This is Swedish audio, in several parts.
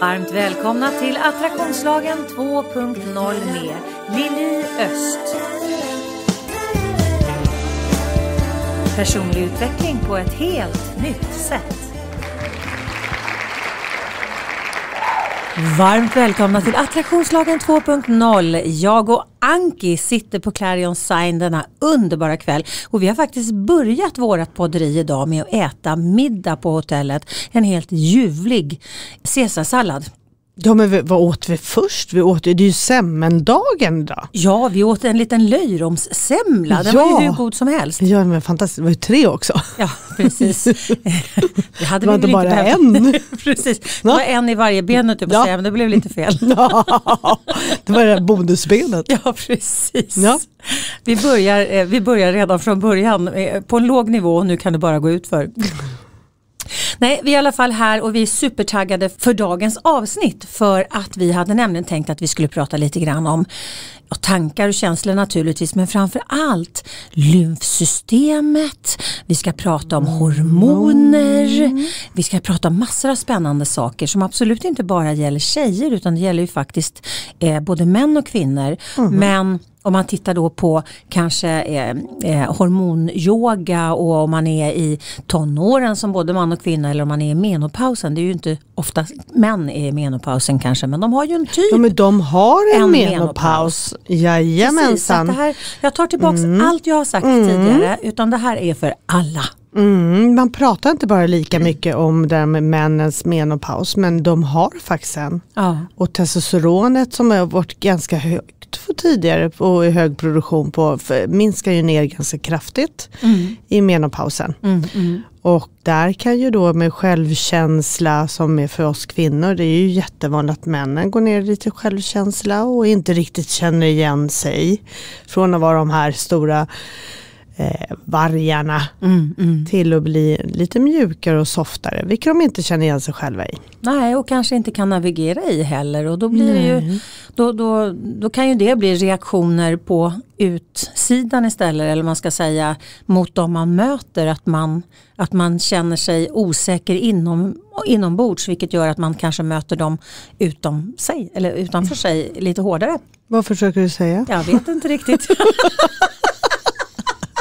Varmt välkomna till Attraktionslagen 2.0 med Lili Öst. Personlig utveckling på ett helt nytt sätt. Varmt välkomna till Attraktionslagen 2.0. Jag och Anki sitter på Clarion Sign denna underbara kväll och vi har faktiskt börjat vårat podderi idag med att äta middag på hotellet. En helt ljuvlig caesarsallad. Ja men vad åt vi först? Vi åt, det är ju semmendagen idag. Ja, vi åt en liten löjromssemla. Den Ja. var ju hur god som helst. Ja men fantastiskt, det var ju tre också. Ja, precis. det hade Det var inte bara behövt. en. precis. Det Va? var en i varje ben, att Ja. säga, men det blev lite fel. det var det där bonusbenet. Ja, precis. Ja. Vi, börjar, eh, vi börjar redan från början eh, på en låg nivå och nu kan det bara gå ut för. Nej, vi är i alla fall här och vi är supertaggade för dagens avsnitt. För att vi hade nämligen tänkt att vi skulle prata lite grann om ja, tankar och känslor naturligtvis men framför allt lymfsystemet, vi ska prata om hormoner, vi ska prata om massor av spännande saker som absolut inte bara gäller tjejer utan det gäller ju faktiskt eh, både män och kvinnor. Men om man tittar då på kanske eh, eh, hormonyoga och om man är i tonåren som både man och kvinna eller om man är i menopausen. Det är ju inte ofta män är i menopausen kanske men de har ju en typ. Ja men de har en, En menopaus. menopaus. Precis, Jajamensan. det här, jag tar tillbaka allt jag har sagt tidigare utan det här är för alla. Mm, man pratar inte bara lika mycket om det med männens menopaus men de har faktiskt en. Ja. Och testosteronet som har varit ganska högt för tidigare och i hög produktion på minskar ju ner ganska kraftigt i menopausen. Mm, mm. Och där kan ju då med självkänsla som är för oss kvinnor, det är ju jättevanligt att männen går ner lite självkänsla och inte riktigt känner igen sig från att vara de här stora eh, vargarna Mm, mm. till att bli lite mjukare och softare, vilket de inte känner igen sig själva i. Nej och kanske inte kan navigera i heller och då blir det ju då, då, då kan ju det bli reaktioner på utsidan istället eller man ska säga mot dem man möter att man, att man känner sig osäker inom, inombords vilket gör att man kanske möter dem utom sig eller utanför sig lite hårdare. Vad försöker du säga? Jag vet inte riktigt.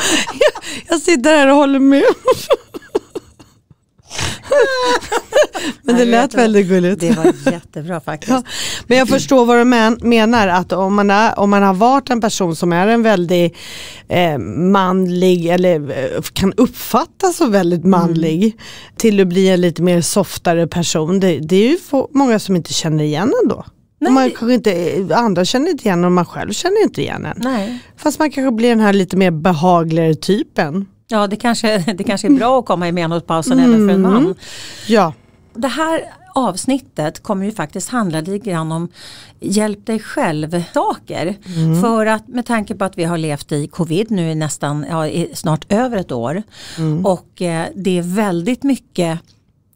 Jag sitter här och håller med. Men det lät väldigt gulligt. Det var jättebra faktiskt. Ja, men jag förstår vad du men, menar, att om man, är, om man har varit en person som är en väldigt eh, manlig eller eh, kan uppfattas som väldigt manlig till att bli en lite mer softare person, det, det är ju många som inte känner igen en då. Nej, Och man kanske inte, andra känner inte igen en och man själv känner inte igen en. Nej. Fast man kanske blir den här lite mer behagligare typen. Ja det kanske, det kanske är bra att komma i menopausen även för en man. Ja, Det här avsnittet kommer ju faktiskt handla lite grann om hjälp dig själv saker. För att med tanke på att vi har levt i covid nu i nästan, ja, i snart över ett år. Och eh, det är väldigt mycket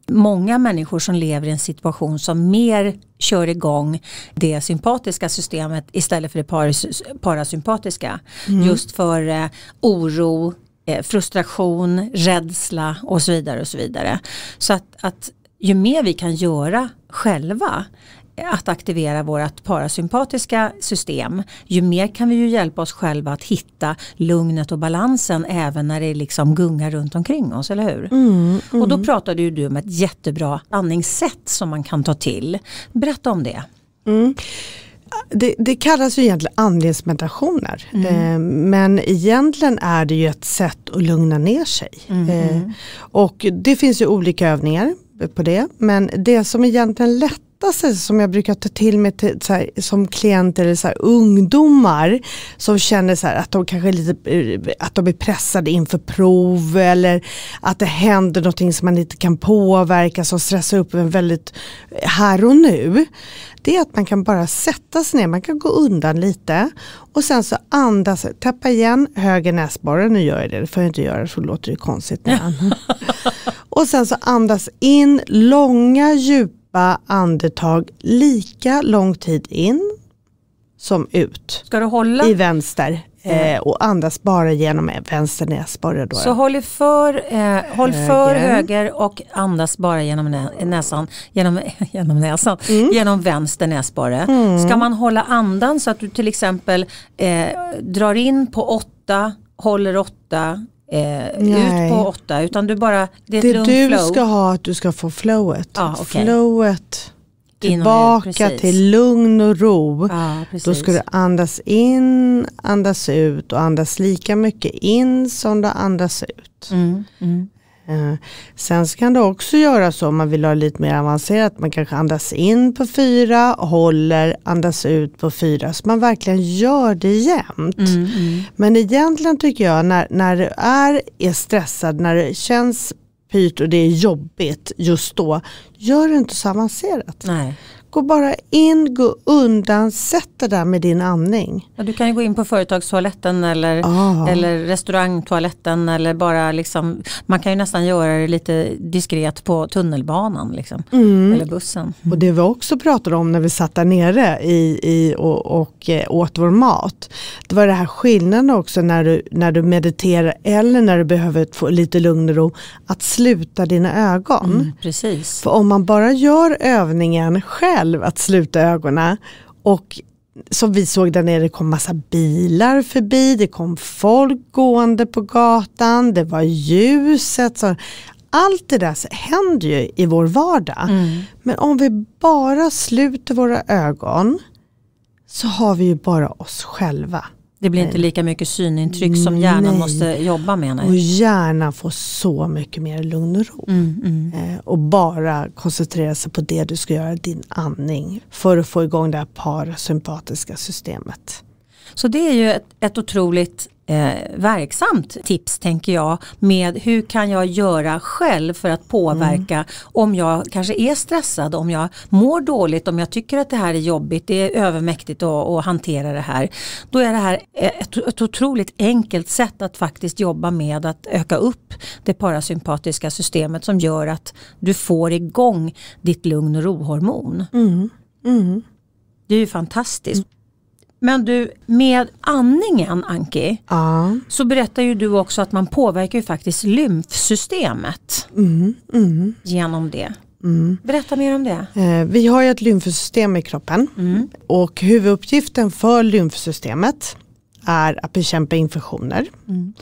många människor som lever i en situation som mer kör igång det sympatiska systemet istället för det paras- parasympatiska. Just för eh, oro, eh, frustration, rädsla och så vidare. och Så vidare. Så att, att ju mer vi kan göra själva att aktivera vårt parasympatiska system ju mer kan vi ju hjälpa oss själva att hitta lugnet och balansen även när det liksom gungar runt omkring oss, eller hur? Och då pratade ju du om ett jättebra andningssätt som man kan ta till. Berätta om det. det, det kallas ju egentligen andningsmeditationer. Eh, men egentligen är det ju ett sätt att lugna ner sig. Eh, och det finns ju olika övningar på det. Men det som egentligen lättaste som jag brukar ta till mig till, så här, som klienter eller så här, ungdomar som känner så här, att de kanske lite eh, att de är pressade inför prov eller att det händer någonting som man inte kan påverka som stressar upp en väldigt här och nu. Det är att man kan bara sätta sig ner, man kan gå undan lite och sen så andas, täppa igen höger näsborre, nu gör jag det, det får jag inte göra så låter det konstigt. Och sen så andas in långa djupa andetag lika lång tid in som ut. Ska du hålla? I vänster, Eh, och andas bara genom vänster näsborre. Då. Så håll för, eh, håll höger. för höger och andas bara genom nä näsan, genom, genom, näsan mm. genom vänster näsborre. Mm. Ska man hålla andan så att du till exempel eh, drar in på åtta, håller åtta, eh, ut på åtta utan du bara, det är Det du flow. ska ha att du ska få flowet. Ah, okay. Flowet tillbaka till lugn och ro. Ja, då ska du andas in, andas ut och andas lika mycket in som du andas ut. Mm, mm. Uh, sen kan du också göra så om man vill ha lite mer avancerat. Man kanske andas in på fyra, håller, andas ut på fyra. Så man verkligen gör det jämnt. Mm, mm. Men egentligen tycker jag när, när du är, är stressad, när det känns pyrt och det är jobbigt just då, gör det inte så avancerat. Nej. Gå bara in, gå undan, sätt det där med din andning. Ja, du kan ju gå in på företagstoaletten eller, ah. eller restaurangtoaletten eller bara liksom, man kan ju nästan göra det lite diskret på tunnelbanan liksom, mm. eller bussen. Mm. Och det vi också pratade om när vi satt där nere i, i, och, och eh, åt vår mat, det var det här skillnaden också när du, när du mediterar eller när du behöver få lite lugn och ro, att sluta dina ögon. Mm, precis. För om man bara gör övningen själv själv att sluta ögonen och som vi såg där nere, det kom massa bilar förbi, det kom folk gående på gatan, det var ljuset. Så allt det där händer ju i vår vardag. Mm. Men om vi bara sluter våra ögon så har vi ju bara oss själva. Det blir inte lika mycket synintryck som hjärnan nej. måste jobba med. Nej. Och hjärnan får så mycket mer lugn och ro. Mm, mm. Eh, och bara koncentrera sig på det du ska göra, din andning. För att få igång det här parasympatiska systemet. Så det är ju ett, ett otroligt eh, verksamt tips tänker jag med hur kan jag göra själv för att påverka mm. om jag kanske är stressad, om jag mår dåligt, om jag tycker att det här är jobbigt, det är övermäktigt att, att hantera det här. Då är det här ett, ett otroligt enkelt sätt att faktiskt jobba med att öka upp det parasympatiska systemet som gör att du får igång ditt lugn och rohormon. Mm. Mm. Det är ju fantastiskt. Men du, med andningen Anki, ja. så berättar ju du också att man påverkar ju faktiskt lymfsystemet mm, mm. genom det. Mm. Berätta mer om det. Eh, vi har ju ett lymfsystem i kroppen mm. och huvuduppgiften för lymfsystemet är att bekämpa infektioner. Mm.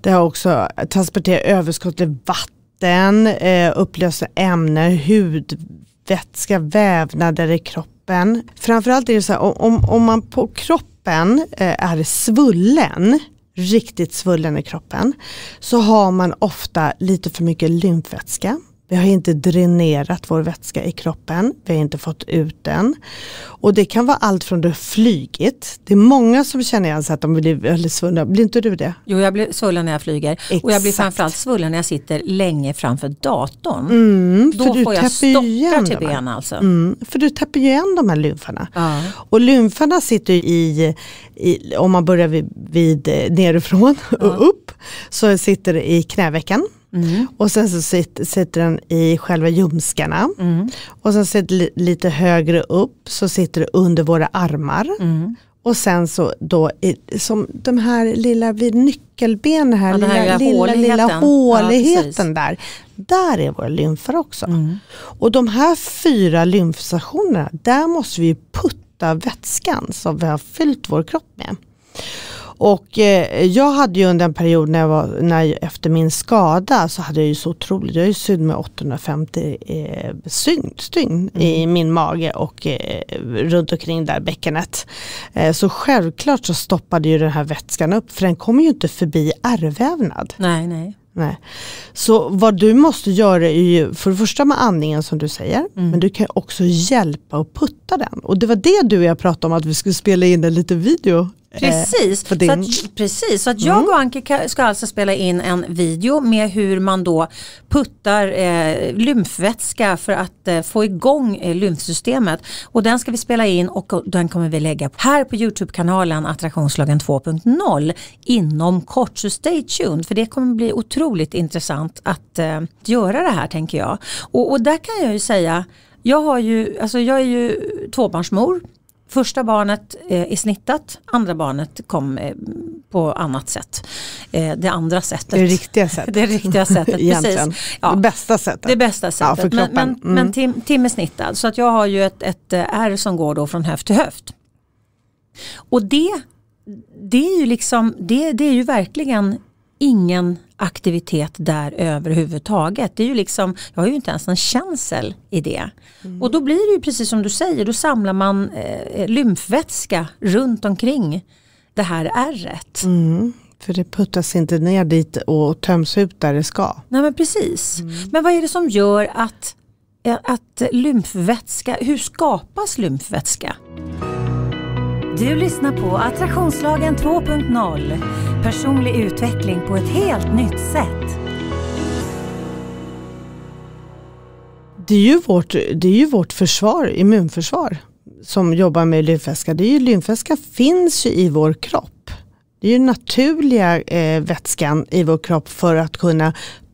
Det har också transporterat överskottet vatten, eh, upplösa ämnen, hudvätska, vävnader i kroppen kroppen, framförallt är det så här, om, om man på kroppen eh, är svullen, riktigt svullen i kroppen, så har man ofta lite för mycket lymfvätska. Vi har inte dränerat vår vätska i kroppen, vi har inte fått ut den. Och det kan vara allt från har flygit, det är många som känner igen sig att de blir väldigt svullna, blir inte du det? Jo jag blir svullen när jag flyger Exakt. och jag blir framförallt svullen när jag sitter länge framför datorn. Mm, Då får jag stockar till ben alltså. Mm, för du täpper ju igen de här lymfarna. Ja. Och lymfarna sitter i, i, om man börjar vid, vid nerifrån och ja. upp, så sitter det i knävecken. Mm. Och sen så sitter, sitter den i själva ljumskarna. Mm. Och sen sitter lite högre upp så sitter det under våra armar. Mm. Och sen så då som de här lilla vid nyckelbenen här, ja, lilla, här lilla, håligheten, lilla håligheten ja, där. Där är våra lymfer också. Mm. Och de här fyra lymfstationerna, där måste vi putta vätskan som vi har fyllt vår kropp med. Och eh, jag hade ju under en period när jag var, när efter min skada så hade jag ju så otroligt, jag är ju sydd med 850 eh, stygn, stygn mm. i min mage och eh, runt omkring där bäckenet. Eh, så självklart så stoppade ju den här vätskan upp för den kommer ju inte förbi ärrvävnad. Nej, nej. Nej. Så vad du måste göra är ju för det första med andningen som du säger. Mm. Men du kan också hjälpa och putta den. Och det var det du och jag pratade om att vi skulle spela in en liten video Eh, precis, eh, så att, precis, så att jag mm. och Anke ska alltså spela in en video med hur man då puttar eh, lymfvätska för att eh, få igång eh, lymfsystemet. Och den ska vi spela in och den kommer vi lägga här på Youtube-kanalen Attraktionslagen 2.0 inom kort. Så stay tuned för det kommer bli otroligt intressant att eh, göra det här tänker jag. Och, och där kan jag ju säga jag, har ju, alltså jag är ju tvåbarnsmor Första barnet eh, är snittat, andra barnet kom eh, på annat sätt. Eh, det andra sättet. Det riktiga sättet. det riktiga sättet, precis. Ja. Det bästa sättet. Det bästa sättet. Ja, men men, Mm. men tim, timmesnittad. Så att jag har ju ett, ett eh, R som går då från höft till höft. Och det, det är ju liksom, det, det är ju verkligen ingen aktivitet där överhuvudtaget. Det är ju liksom, jag har ju inte ens en känsel i det. Och då blir det ju precis som du säger, då samlar man eh, lymfvätska runt omkring det här ärret. Mm. För det puttas inte ner dit och töms ut där det ska. Nej men precis. Men vad är det som gör att, eh, att lymfvätska, hur skapas lymfvätska? Du lyssnar på Attraktionslagen 2.0. Personlig utveckling på ett helt nytt sätt. Det är ju vårt, det är ju vårt försvar, immunförsvar som jobbar med lymfvätska. Det är ju, lymfvätska finns ju i vår kropp. Det är ju naturliga eh, vätskan i vår kropp för att kunna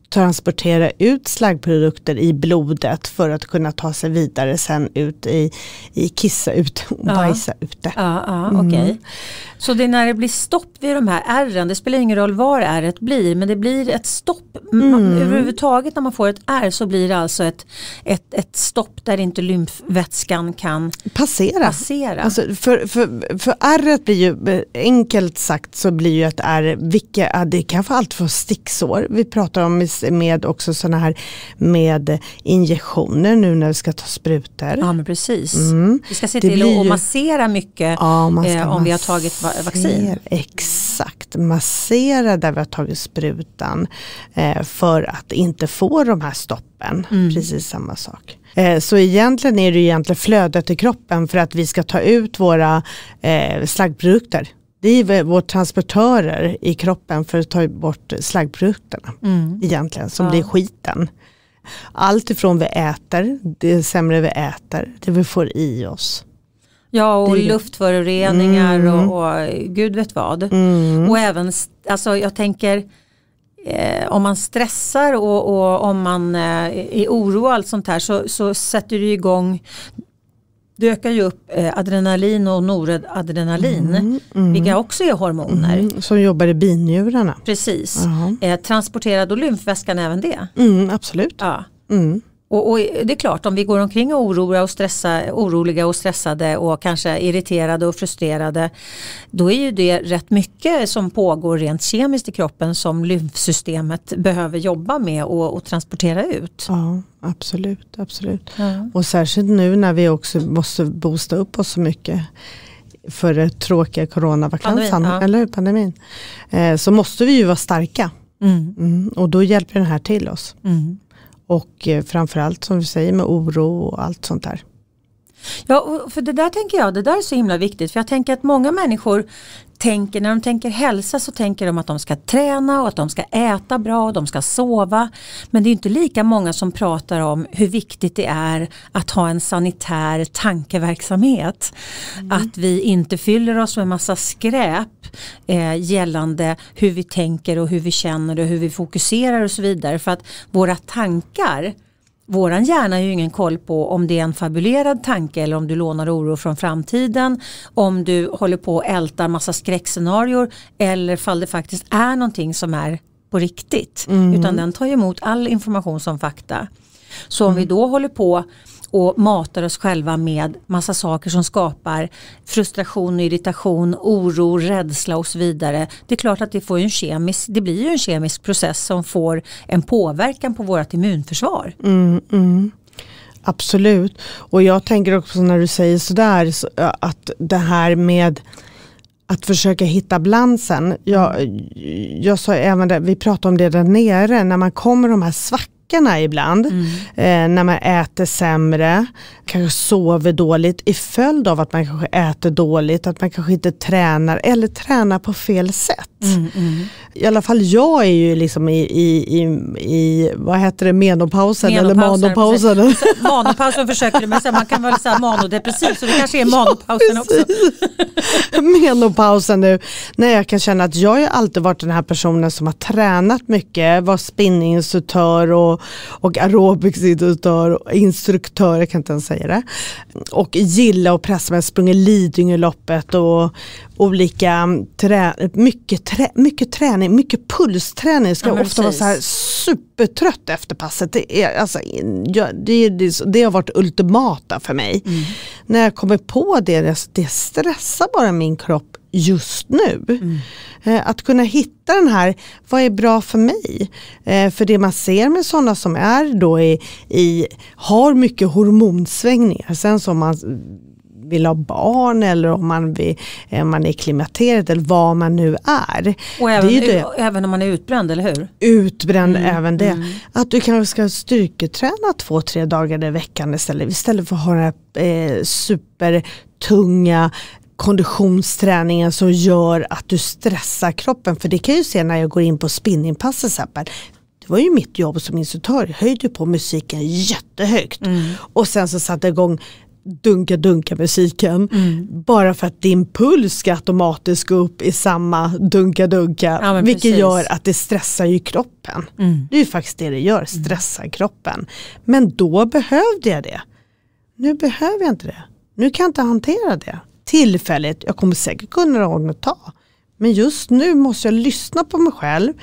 transportera ut slaggprodukter i blodet för att kunna ta sig vidare sen ut i, i kissa ut och Ja. bajsa ute. Ja, ja okej. Så det är när det blir stopp vid de här ärren, det spelar ingen roll var ärret blir, men det blir ett stopp. Man, överhuvudtaget när man får ett ärr så blir det alltså ett, ett, ett stopp där inte lymfvätskan kan Passera. passera. Alltså för, för, för ärret blir ju, enkelt sagt så blir ju ett ärr, vilka, det kan vara allt från sticksår, vi pratar om med- med också sådana här med injektioner nu när vi ska ta sprutor. Ja men precis. Mm. Vi ska se Det till blir att ju- massera mycket Ja, eh, om vi har tagit va- vaccin. Exakt, massera där vi har tagit sprutan eh, för att inte få de här stoppen. Mm. Precis samma sak. Eh, så egentligen är det egentligen flödet i kroppen för att vi ska ta ut våra eh, slaggprodukter. Det är våra transportörer i kroppen för att ta bort slaggprodukterna Mm. egentligen som Ja. blir skiten. Allt ifrån vi äter, det sämre vi äter, det vi får i oss. Ja och Det luftföroreningar Mm. och, och gud vet vad. Mm. Och även, alltså jag tänker eh, om man stressar och, och om man eh, är oro och allt sånt här så, så sätter det igång det ökar ju upp eh, adrenalin och noradrenalin, Mm, mm. vilka också är hormoner. Mm, som jobbar i binjurarna. Precis. Jaha. Eh, transporterar då lymfväskan även det? Mm, absolut. Ja. Och, och det är klart om vi går omkring och oroa och stressa, oroliga och stressade och kanske irriterade och frustrerade då är ju det rätt mycket som pågår rent kemiskt i kroppen som lymfsystemet behöver jobba med och, och transportera ut. Ja, absolut. absolut. Ja. Och särskilt nu när vi också måste boosta upp oss så mycket för det tråkiga coronavakansen, ja. eller hur, pandemin. Eh, så måste vi ju vara starka. Mm, Mm. Och då hjälper den här till oss. mm. Och eh, framförallt som vi säger med oro och allt sånt där. Ja, för det där tänker jag, det där är så himla viktigt för jag tänker att många människor tänker, när de tänker hälsa så tänker de att de ska träna och att de ska äta bra och de ska sova. Men det är inte lika många som pratar om hur viktigt det är att ha en sanitär tankeverksamhet. Att vi inte fyller oss med massa skräp eh, gällande hur vi tänker och hur vi känner och hur vi fokuserar och så vidare. För att våra tankar Våran hjärna har ju ingen koll på om det är en fabulerad tanke eller om du lånar oro från framtiden. Om du håller på och ältar massa skräckscenarier eller fall det faktiskt är någonting som är på riktigt. Utan den tar ju emot all information som fakta. Så om vi då håller på och matar oss själva med massa saker som skapar frustration, irritation, oro, rädsla och så vidare. Det är klart att det, får en kemisk, det blir ju en kemisk process som får en påverkan på vårt immunförsvar. Mm, mm. Absolut. Och jag tänker också när du säger sådär att det här med att försöka hitta balansen. Jag, jag sa även det, vi pratade om det där nere, när man kommer de här svackorna ibland, eh, när man äter sämre, kanske sover dåligt i följd av att man kanske äter dåligt, att man kanske inte tränar eller tränar på fel sätt. Mm, mm. I alla fall jag är ju liksom i, i, i, i vad heter det, menopausen, eller manopausen. precis. Manopausen försöker du med, så man kan väl säga manodepressiv så det kanske är manopausen också. menopausen nu när jag kan känna att jag har alltid varit den här personen som har tränat mycket, var spinninginstruktör och, och aerobicsinstruktör och instruktör, jag kan inte ens säga det. Och gilla att pressa mig, sprungit Lidingöloppet och olika trä, mycket, trä, mycket träning, mycket pulsträning. Ska Ja, ofta vara precis. så här supertrött efter passet. Det, är, alltså, det, det, det har varit ultimata för mig. Mm. När jag kommer på det, det stressar bara min kropp just nu. Mm. Eh, Att kunna hitta den här, vad är bra för mig? Eh, För det man ser med sådana som är då i, i har mycket hormonsvängningar, sen som man vill ha barn eller om man, vill, eh, man är klimakteriet eller vad man nu är. Och även, det är det. även om man är utbränd, eller hur? Utbränd Mm, även det. Att du kanske ska styrketräna två, tre dagar i veckan istället. Istället för att ha den här eh, supertunga konditionsträningen som gör att du stressar kroppen. För det kan jag ju se när jag går in på spinningpass till exempel. Det var ju mitt jobb som instruktör, jag höjde på musiken jättehögt. Och sen så satte jag igång dunka dunka musiken. Bara för att din puls ska automatiskt gå upp i samma dunka dunka. Ja, vilket precis. gör att det stressar ju kroppen. Det är ju faktiskt det det gör, stressar kroppen. Men då behövde jag det. Nu behöver jag inte det. Nu kan jag inte hantera det. Tillfälligt, jag kommer säkert kunna ha ett ta, Men just nu måste jag lyssna på mig själv.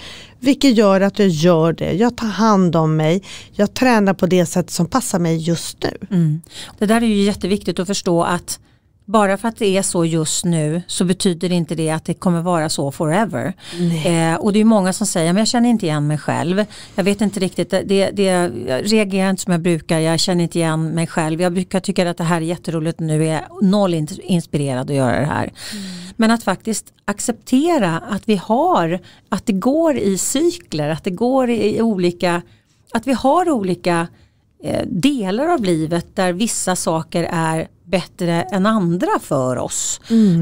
Vilket gör att jag gör det. Jag tar hand om mig. Jag tränar på det sätt som passar mig just nu. Mm. Det där är ju jätteviktigt att förstå att bara för att det är så just nu så betyder inte det att det kommer vara så forever. Eh, och det är många som säger, men jag känner inte igen mig själv. Jag vet inte riktigt, det, det, jag reagerar inte som jag brukar, jag känner inte igen mig själv. Jag brukar tycka att det här är jätteroligt nu, är noll in- inspirerad att göra det här. Men att faktiskt acceptera att vi har, att det går i cykler, att det går i, i olika, att vi har olika eh, delar av livet där vissa saker är bättre än andra för oss.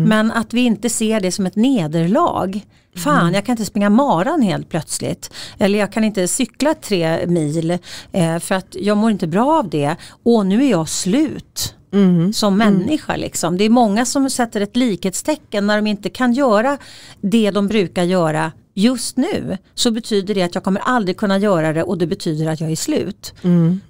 Men att vi inte ser det som ett nederlag. Fan, jag kan inte springa maran helt plötsligt. Eller jag kan inte cykla tre mil eh, för att jag mår inte bra av det. Och nu är jag slut som människa. Liksom. Det är många som sätter ett likhetstecken när de inte kan göra det de brukar göra just nu så betyder det att jag kommer aldrig kunna göra det och det betyder att jag är slut.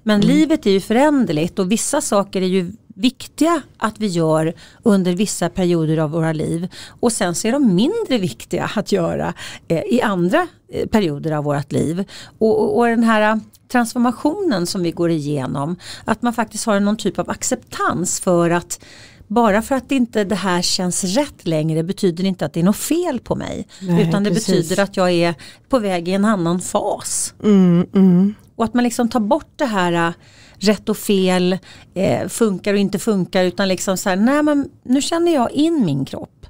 Men livet är ju föränderligt och vissa saker är ju viktiga att vi gör under vissa perioder av våra liv och sen så är de mindre viktiga att göra eh, i andra eh, perioder av vårt liv. Och, och, och den här transformationen som vi går igenom, att man faktiskt har någon typ av acceptans för att bara för att inte det här känns rätt längre betyder det inte att det är något fel på mig. Nej, utan det precis. betyder att jag är på väg i en annan fas. Mm, mm. Och att man liksom tar bort det här rätt och fel, eh, funkar och inte funkar utan liksom så här, nej men nu känner jag in min kropp.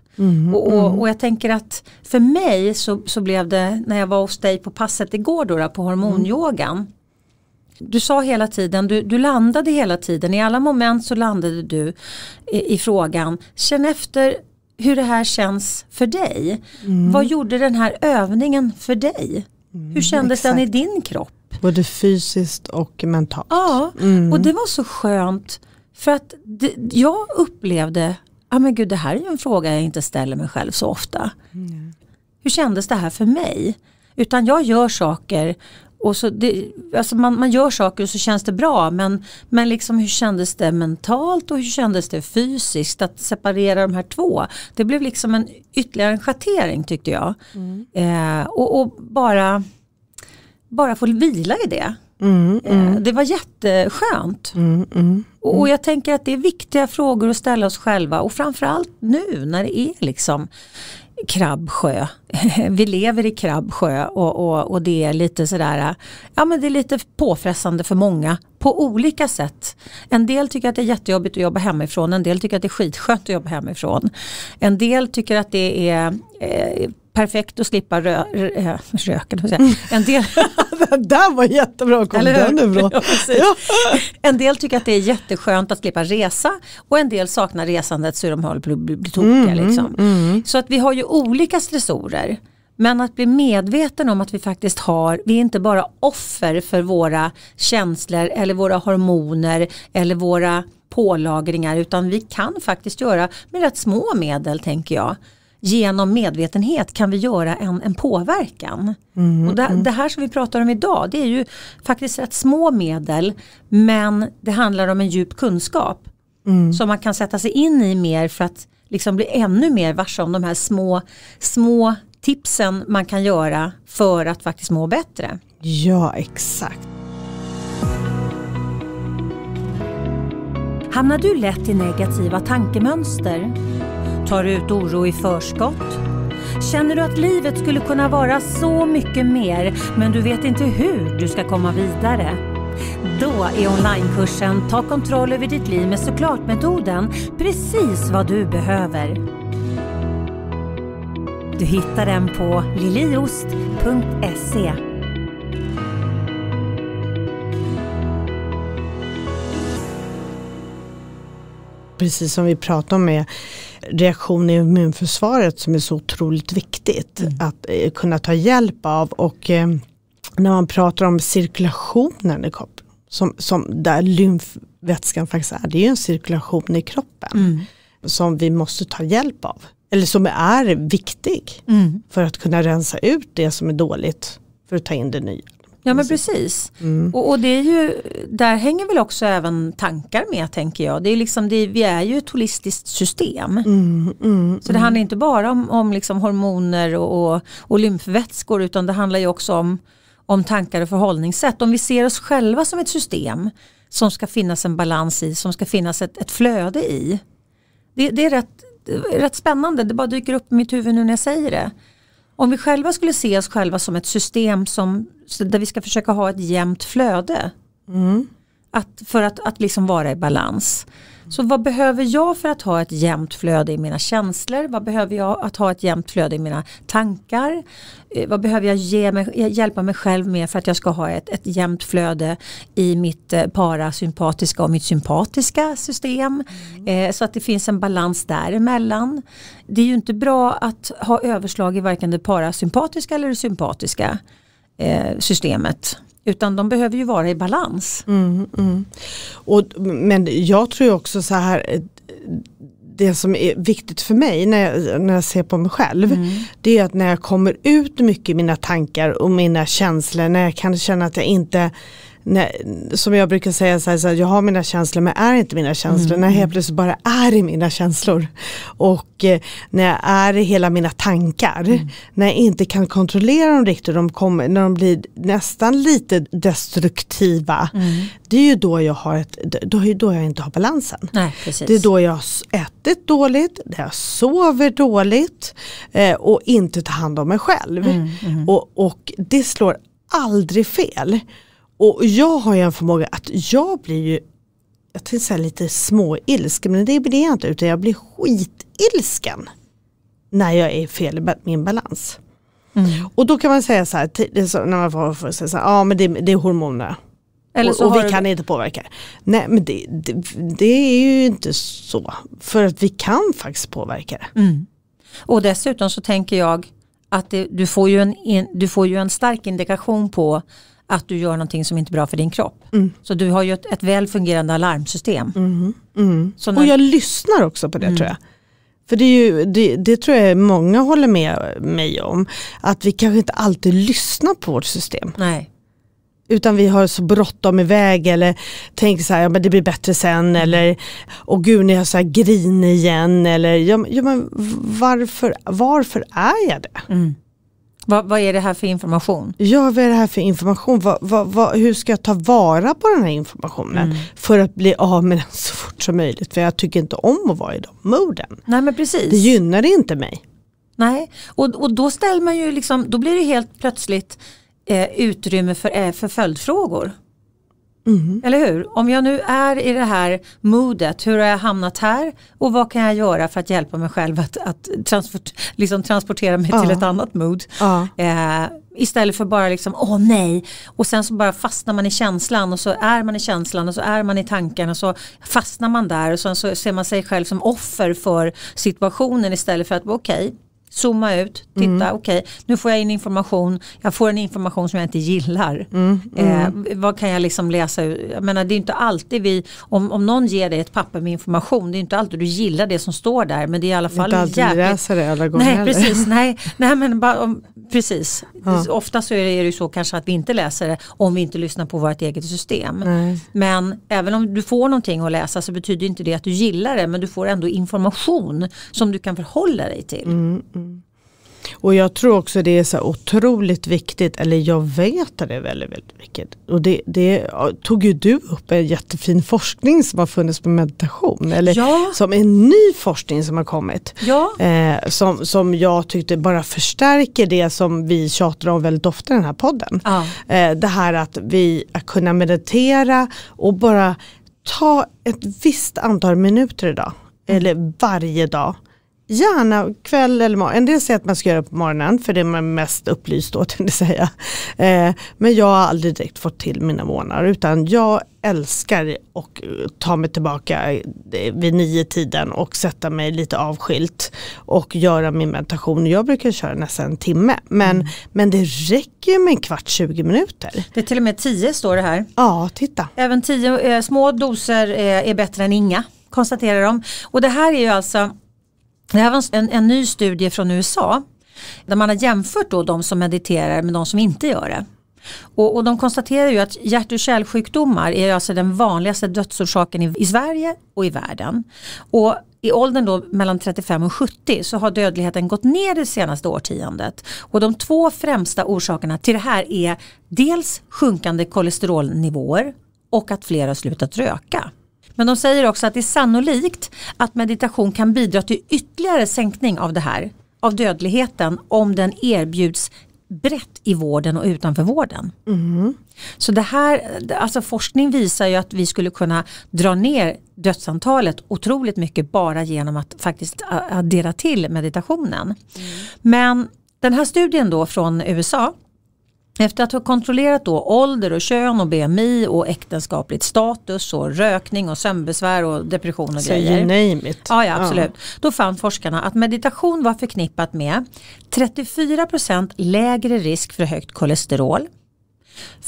och, och, och jag tänker att för mig så, så blev det när jag var hos dig på passet igår då, då på hormonyogan. Du sa hela tiden, du, du landade hela tiden, i alla moment så landade du i, i frågan, känn efter hur det här känns för dig. Vad gjorde den här övningen för dig? Hur kändes den i exakt. din kropp? Både fysiskt och mentalt. Ja, och det var så skönt för att det, jag upplevde, ja men gud det här är ju en fråga jag inte ställer mig själv så ofta. Hur kändes det här för mig? Utan jag gör saker och så det, alltså man, man gör saker och så känns det bra men, men liksom hur kändes det mentalt och hur kändes det fysiskt att separera de här två. Det blev liksom en ytterligare en schattering tyckte jag. Eh, och, och bara, bara få vila i det. Mm, Eh, Det var jätteskönt. mm, mm. Och och jag tänker att det är viktiga frågor att ställa oss själva och framförallt nu när det är liksom krabbsjö. Vi lever i krabbsjö och, och, och det är lite sådär, ja men det är lite påfrestande för många på olika sätt. En del tycker att det är jättejobbigt att jobba hemifrån, en del tycker att det är skitskönt att jobba hemifrån. En del tycker att det är eh, perfekt att slippa rö, rö, röken. på att säga. En del, Det där var jättebra, kom Eller den bra. Ja. Ja. En del tycker att det är jätteskönt att slippa resa och en del saknar resandet så de håller på att bli, bli tokiga. liksom. Så att vi har ju olika stressorer. Men att bli medveten om att vi faktiskt har, vi är inte bara offer för våra känslor eller våra hormoner eller våra pålagringar utan vi kan faktiskt göra med rätt små medel tänker jag. Genom medvetenhet kan vi göra en, en påverkan. och det, det här som vi pratar om idag det är ju faktiskt rätt små medel men det handlar om en djup kunskap som man kan sätta sig in i mer för att liksom bli ännu mer varse om de här små, små tipsen man kan göra för att faktiskt må bättre. Ja, exakt. Hamnar du lätt i negativa tankemönster? Tar du ut oro i förskott? Känner du att livet skulle kunna vara så mycket mer men du vet inte hur du ska komma vidare? Då är onlinekursen Ta kontroll över ditt liv med såklart-metoden precis vad du behöver. Du hittar den på liliost.se precis som vi pratade om med reaktion i immunförsvaret som är så otroligt viktigt mm. att eh, kunna ta hjälp av och eh, när man pratar om cirkulationen i kroppen som, som där lymfvätskan faktiskt är, det är ju en cirkulation i kroppen mm. som vi måste ta hjälp av. Eller som är viktig mm. för att kunna rensa ut det som är dåligt för att ta in det nya. Ja men precis. Mm. Och, och, det är ju, där hänger väl också även tankar med tänker jag. Det är liksom, det, vi är ju ett holistiskt system. Mm, mm, så det mm. handlar inte bara om, om liksom hormoner och, och, och lymfvätskor utan det handlar ju också om, om tankar och förhållningssätt. Om vi ser oss själva som ett system som ska finnas en balans i, som ska finnas ett, ett flöde i. Det, det är rätt, rätt spännande, det bara dyker upp i mitt huvud nu när jag säger det. Om vi själva skulle se oss själva som ett system som, där vi ska försöka ha ett jämnt flöde. Mm. Att, för att, att liksom vara i balans. Så vad behöver jag för att ha ett jämnt flöde i mina känslor? Vad behöver jag att ha ett jämnt flöde i mina tankar? Eh, vad behöver jag ge mig, hjälpa mig själv med för att jag ska ha ett, ett jämnt flöde i mitt eh, parasympatiska och mitt sympatiska system? Mm. Eh, så att det finns en balans däremellan. Det är ju inte bra att ha överslag i varken det parasympatiska eller det sympatiska eh, systemet. Utan de behöver ju vara i balans. Mm, mm. Och, men jag tror också så här eh, det som är viktigt för mig när jag, när jag ser på mig själv mm. det är att när jag kommer ut mycket i mina tankar och mina känslor när jag kan känna att jag inte när, som jag brukar säga, så här, så här, jag har mina känslor men är inte mina känslor. Mm. När jag helt plötsligt bara är i mina känslor. Och eh, när jag är i hela mina tankar. Mm. När jag inte kan kontrollera dem riktigt, de kommer, när de blir nästan lite destruktiva. Mm. Det är ju då jag, har ett, då, då jag inte har balansen. Nej, det är då jag har ätit dåligt, där jag sover dåligt eh, och inte tar hand om mig själv. Mm, mm. Och, och det slår aldrig fel. Och jag har ju en förmåga att jag blir ju, jag tänkte säga lite småilsken, men det blir jag inte utan jag blir skitilsken när jag är fel i min balans. Mm. Och då kan man säga så här, när man får säga så här, ja men det, det är hormoner. Eller och, och vi kan inte påverka. Nej men det, det, det, är ju inte så. För att vi kan faktiskt påverka det. Mm. Och dessutom så tänker jag att det, du, får ju en, du får ju en stark indikation på att du gör någonting som inte är bra för din kropp. Mm. Så du har ju ett, ett väl fungerande alarmsystem. Mm. Mm. När... Och jag lyssnar också på det mm. tror jag. För det, ju, det, det, tror jag många håller med mig om. Att vi kanske inte alltid lyssnar på vårt system. Nej. Utan vi har så bråttom iväg eller tänker så här, ja men det blir bättre sen mm. eller och gud nu är jag så här grin igen eller ja, ja men varför, varför är jag det? Vad, vad, är det här för information? Ja, vad är det här för information? Vad, vad, hur ska jag ta vara på den här informationen mm. för att bli av med den så fort som möjligt? För jag tycker inte om att vara i de moden. Nej, men precis. Det gynnar inte mig. Nej, och, och då ställer man ju liksom, då blir det helt plötsligt eh, utrymme för, eh, för följdfrågor. Mm. Eller hur? Om jag nu är i det här modet, hur har jag hamnat här och vad kan jag göra för att hjälpa mig själv att, att transport, liksom transportera mig ja. till ett annat mood. Ja. Eh, istället för bara liksom, åh nej, och sen så bara fastnar man i känslan och så är man i känslan och så är man i tankarna och så fastnar man där och sen så ser man sig själv som offer för situationen istället för att okej, okay, zooma ut, titta, mm. okej, okay, nu får jag in information, jag får en information som jag inte gillar. Mm, mm. Eh, vad kan jag liksom läsa Jag menar det är inte alltid vi, om, om någon ger dig ett papper med information, det är inte alltid du gillar det som står där, men det är i alla fall inte alltid jävligt. läser det alla gånger Nej, heller. precis, nej, nej men bara, om, precis. Ja. Ofta så är det, det så kanske att vi inte läser det om vi inte lyssnar på vårt eget system. Nej. Men även om du får någonting att läsa så betyder inte det att du gillar det, men du får ändå information som du kan förhålla dig till. Mm, mm. Och jag tror också det är så otroligt viktigt, eller jag vet att det är väldigt, väldigt viktigt. Och det, det tog ju du upp en jättefin forskning som har funnits på meditation. Eller ja. som en ny forskning som har kommit. Ja. Eh, som, som jag tyckte bara förstärker det som vi tjatar om väldigt ofta i den här podden. Ja. Eh, det här att vi att kunna meditera och bara ta ett visst antal minuter idag. Mm. Eller varje dag Gärna kväll eller morgon. En del säger att man ska göra det på morgonen för det är man mest upplyst då tänkte säga. Eh, men jag har aldrig direkt fått till mina morgnar utan jag älskar att ta mig tillbaka eh, vid nio tiden och sätta mig lite avskilt och göra min meditation. Jag brukar köra nästan en timme men, mm. men det räcker med en kvart, 20 minuter. Det är till och med tio står det här. Ja, titta. Även tio eh, små doser är, är bättre än inga konstaterar de. Och det här är ju alltså det här var en, en ny studie från USA där man har jämfört då de som mediterar med de som inte gör det. Och, och de konstaterar ju att hjärt och kärlsjukdomar är alltså den vanligaste dödsorsaken i, i Sverige och i världen. Och i åldern då mellan 35 och 70 så har dödligheten gått ner det senaste årtiondet. Och de två främsta orsakerna till det här är dels sjunkande kolesterolnivåer och att fler har slutat röka. Men de säger också att det är sannolikt att meditation kan bidra till ytterligare sänkning av det här, av dödligheten om den erbjuds brett i vården och utanför vården. Mm. Så det här, alltså forskning visar ju att vi skulle kunna dra ner dödsantalet otroligt mycket bara genom att faktiskt addera till meditationen. Mm. Men den här studien då från USA efter att ha kontrollerat då ålder och kön och BMI och äktenskapligt status och rökning och sömnbesvär och depression och so grejer. You name it. Ja, ja absolut. Ja. Då fann forskarna att meditation var förknippat med 34% lägre risk för högt kolesterol,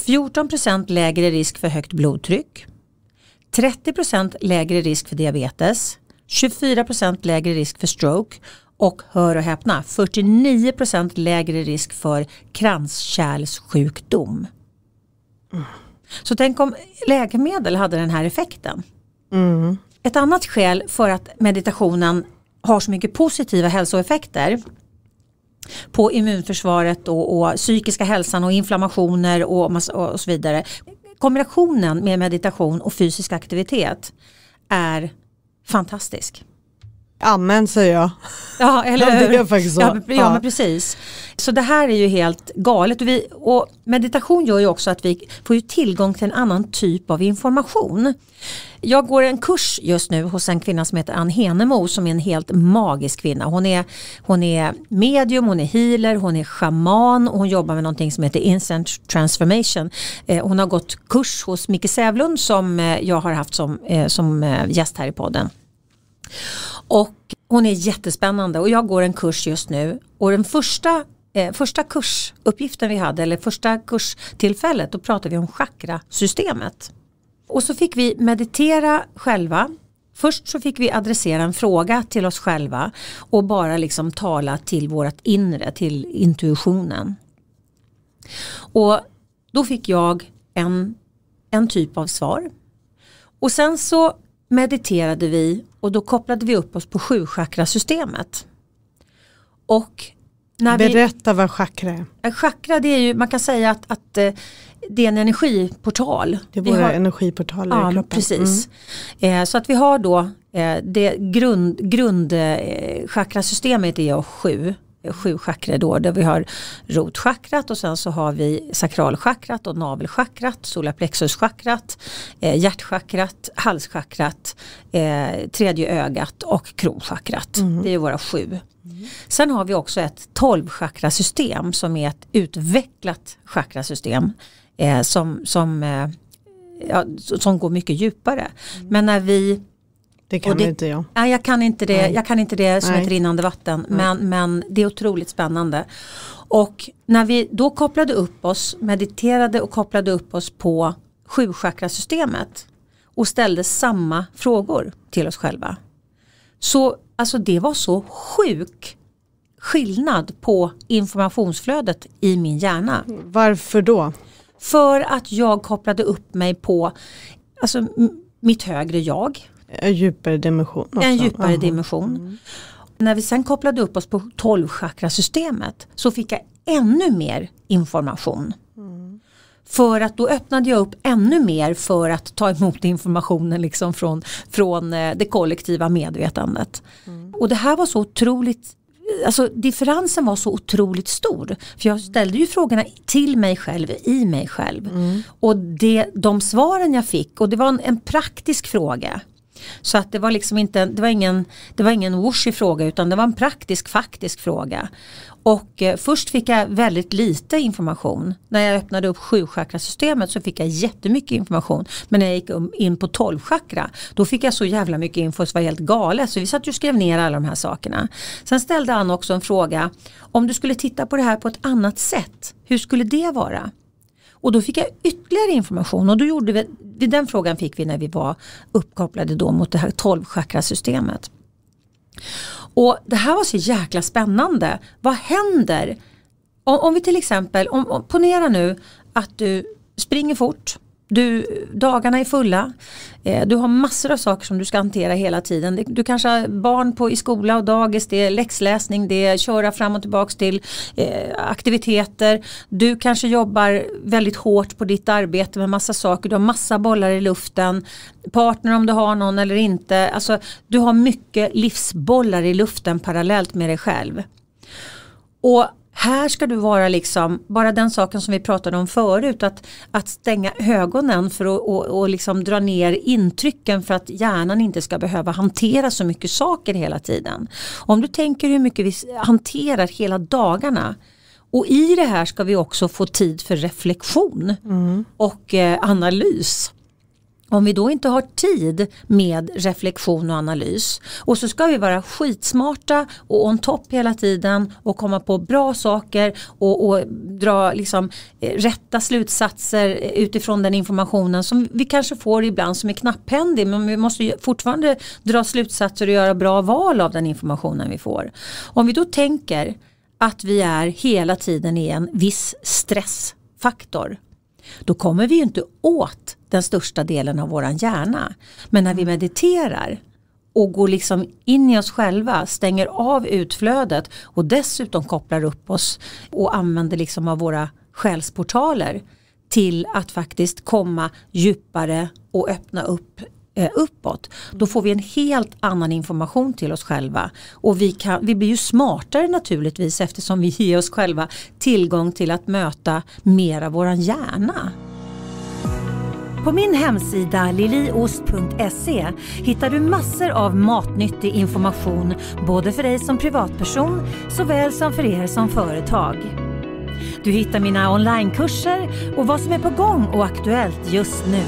14% lägre risk för högt blodtryck, 30% lägre risk för diabetes, 24% lägre risk för stroke och hör och häpna 49% lägre risk för kranskärlssjukdom. Mm. Så tänk om läkemedel hade den här effekten. Mm. Ett annat skäl för att meditationen har så mycket positiva hälsoeffekter på immunförsvaret och, och psykiska hälsan och inflammationer och, och så vidare. Kombinationen med meditation och fysisk aktivitet är fantastisk. Amen säger jag. Ja, eller ja, det är faktiskt så. Ja, ja, men precis. Så det här är ju helt galet. Och, vi, och meditation gör ju också att vi får tillgång till en annan typ av information. Jag går en kurs just nu hos en kvinna som heter Ann Henemo som är en helt magisk kvinna. Hon är, hon är medium, hon är healer, hon är shaman och hon jobbar med någonting som heter instant transformation. Eh, hon har gått kurs hos Micke Sävlund som eh, jag har haft som, eh, som gäst här i podden. Och hon är jättespännande och jag går en kurs just nu och den första eh, första kursuppgiften vi hade eller första kurstillfället då pratade vi om chakrasystemet. Och så fick vi meditera själva. Först så fick vi adressera en fråga till oss själva och bara liksom tala till vårt inre, till intuitionen. Och då fick jag en, en typ av svar. Och sen så mediterade vi och då kopplade vi upp oss på sjuchakrasystemet. Och när Berätta vi, vad chakra är. Chakra det är ju, man kan säga att, att eh, det är en energiportal. Det är våra har, energiportaler ja, i kroppen. Precis. Mm. Eh, så att vi har då eh, det grund, grund eh, är sju sju chakror då där vi har rotchakrat och sen så har vi sakralchakrat och navelchakrat, solarplexuschakrat, eh, hjärtchakrat, halschakrat, eh, tredje ögat och kronchakrat. Mm. Det är våra sju. Mm. Sen har vi också ett tolvchakrasystem som är ett utvecklat chakrasystem eh, som, som, eh, ja, som går mycket djupare. Mm. Men när vi Det kan det, inte jag. Nej, jag kan inte det, jag kan inte det som Nej. ett rinnande vatten. Men, men det är otroligt spännande. Och när vi då kopplade upp oss, mediterade och kopplade upp oss på sjuchakrasystemet och ställde samma frågor till oss själva. Så alltså det var så sjuk skillnad på informationsflödet i min hjärna. Varför då? För att jag kopplade upp mig på alltså, mitt högre jag, En djupare dimension. Också. en djupare Aha. dimension. När vi sen kopplade upp oss på 12 chakrasystemet så fick jag ännu mer information. För att då öppnade jag upp ännu mer för att ta emot informationen liksom från, från eh, det kollektiva medvetandet. Och det här var så otroligt Alltså differensen var så otroligt stor. För jag ställde ju frågorna till mig själv, i mig själv. Och det, de svaren jag fick, och det var en, en praktisk fråga. Så att det var liksom inte, det var ingen, det var ingen whooshy fråga utan det var en praktisk faktisk fråga. Och eh, först fick jag väldigt lite information. När jag öppnade upp sjuchakrasystemet så fick jag jättemycket information. Men när jag gick um, in på tolvchakra då fick jag så jävla mycket info så det var helt galet. Så vi satt ju och skrev ner alla de här sakerna. Sen ställde han också en fråga. Om du skulle titta på det här på ett annat sätt, hur skulle det vara? Och då fick jag ytterligare information och då gjorde vi, den frågan fick vi när vi var uppkopplade då mot det här 12 chakrasystemet. Och det här var så jäkla spännande. Vad händer om, om vi till exempel, om, om, ponera nu att du springer fort, du, dagarna är fulla, eh, du har massor av saker som du ska hantera hela tiden. Du kanske har barn på, i skola och dagis, det är läxläsning, det är köra fram och tillbaks till eh, aktiviteter. Du kanske jobbar väldigt hårt på ditt arbete med massa saker, du har massa bollar i luften. Partner om du har någon eller inte. Alltså, du har mycket livsbollar i luften parallellt med dig själv. Och här ska du vara liksom, bara den saken som vi pratade om förut, att, att stänga ögonen för att och, och liksom dra ner intrycken för att hjärnan inte ska behöva hantera så mycket saker hela tiden. Om du tänker hur mycket vi hanterar hela dagarna och i det här ska vi också få tid för reflektion och eh, analys. Om vi då inte har tid med reflektion och analys och så ska vi vara skitsmarta och on top hela tiden och komma på bra saker och, och dra liksom, eh, rätta slutsatser eh, utifrån den informationen som vi kanske får ibland som är knapphändig men vi måste fortfarande dra slutsatser och göra bra val av den informationen vi får. Om vi då tänker att vi är hela tiden i en viss stressfaktor då kommer vi ju inte åt den största delen av våran hjärna. Men när vi mediterar och går liksom in i oss själva, stänger av utflödet och dessutom kopplar upp oss och använder liksom av våra själsportaler till att faktiskt komma djupare och öppna upp eh, uppåt. Då får vi en helt annan information till oss själva. Och vi, kan, vi blir ju smartare naturligtvis eftersom vi ger oss själva tillgång till att möta mer av våran hjärna. På min hemsida liliost.se hittar du massor av matnyttig information både för dig som privatperson såväl som för er som företag. Du hittar mina onlinekurser och vad som är på gång och aktuellt just nu.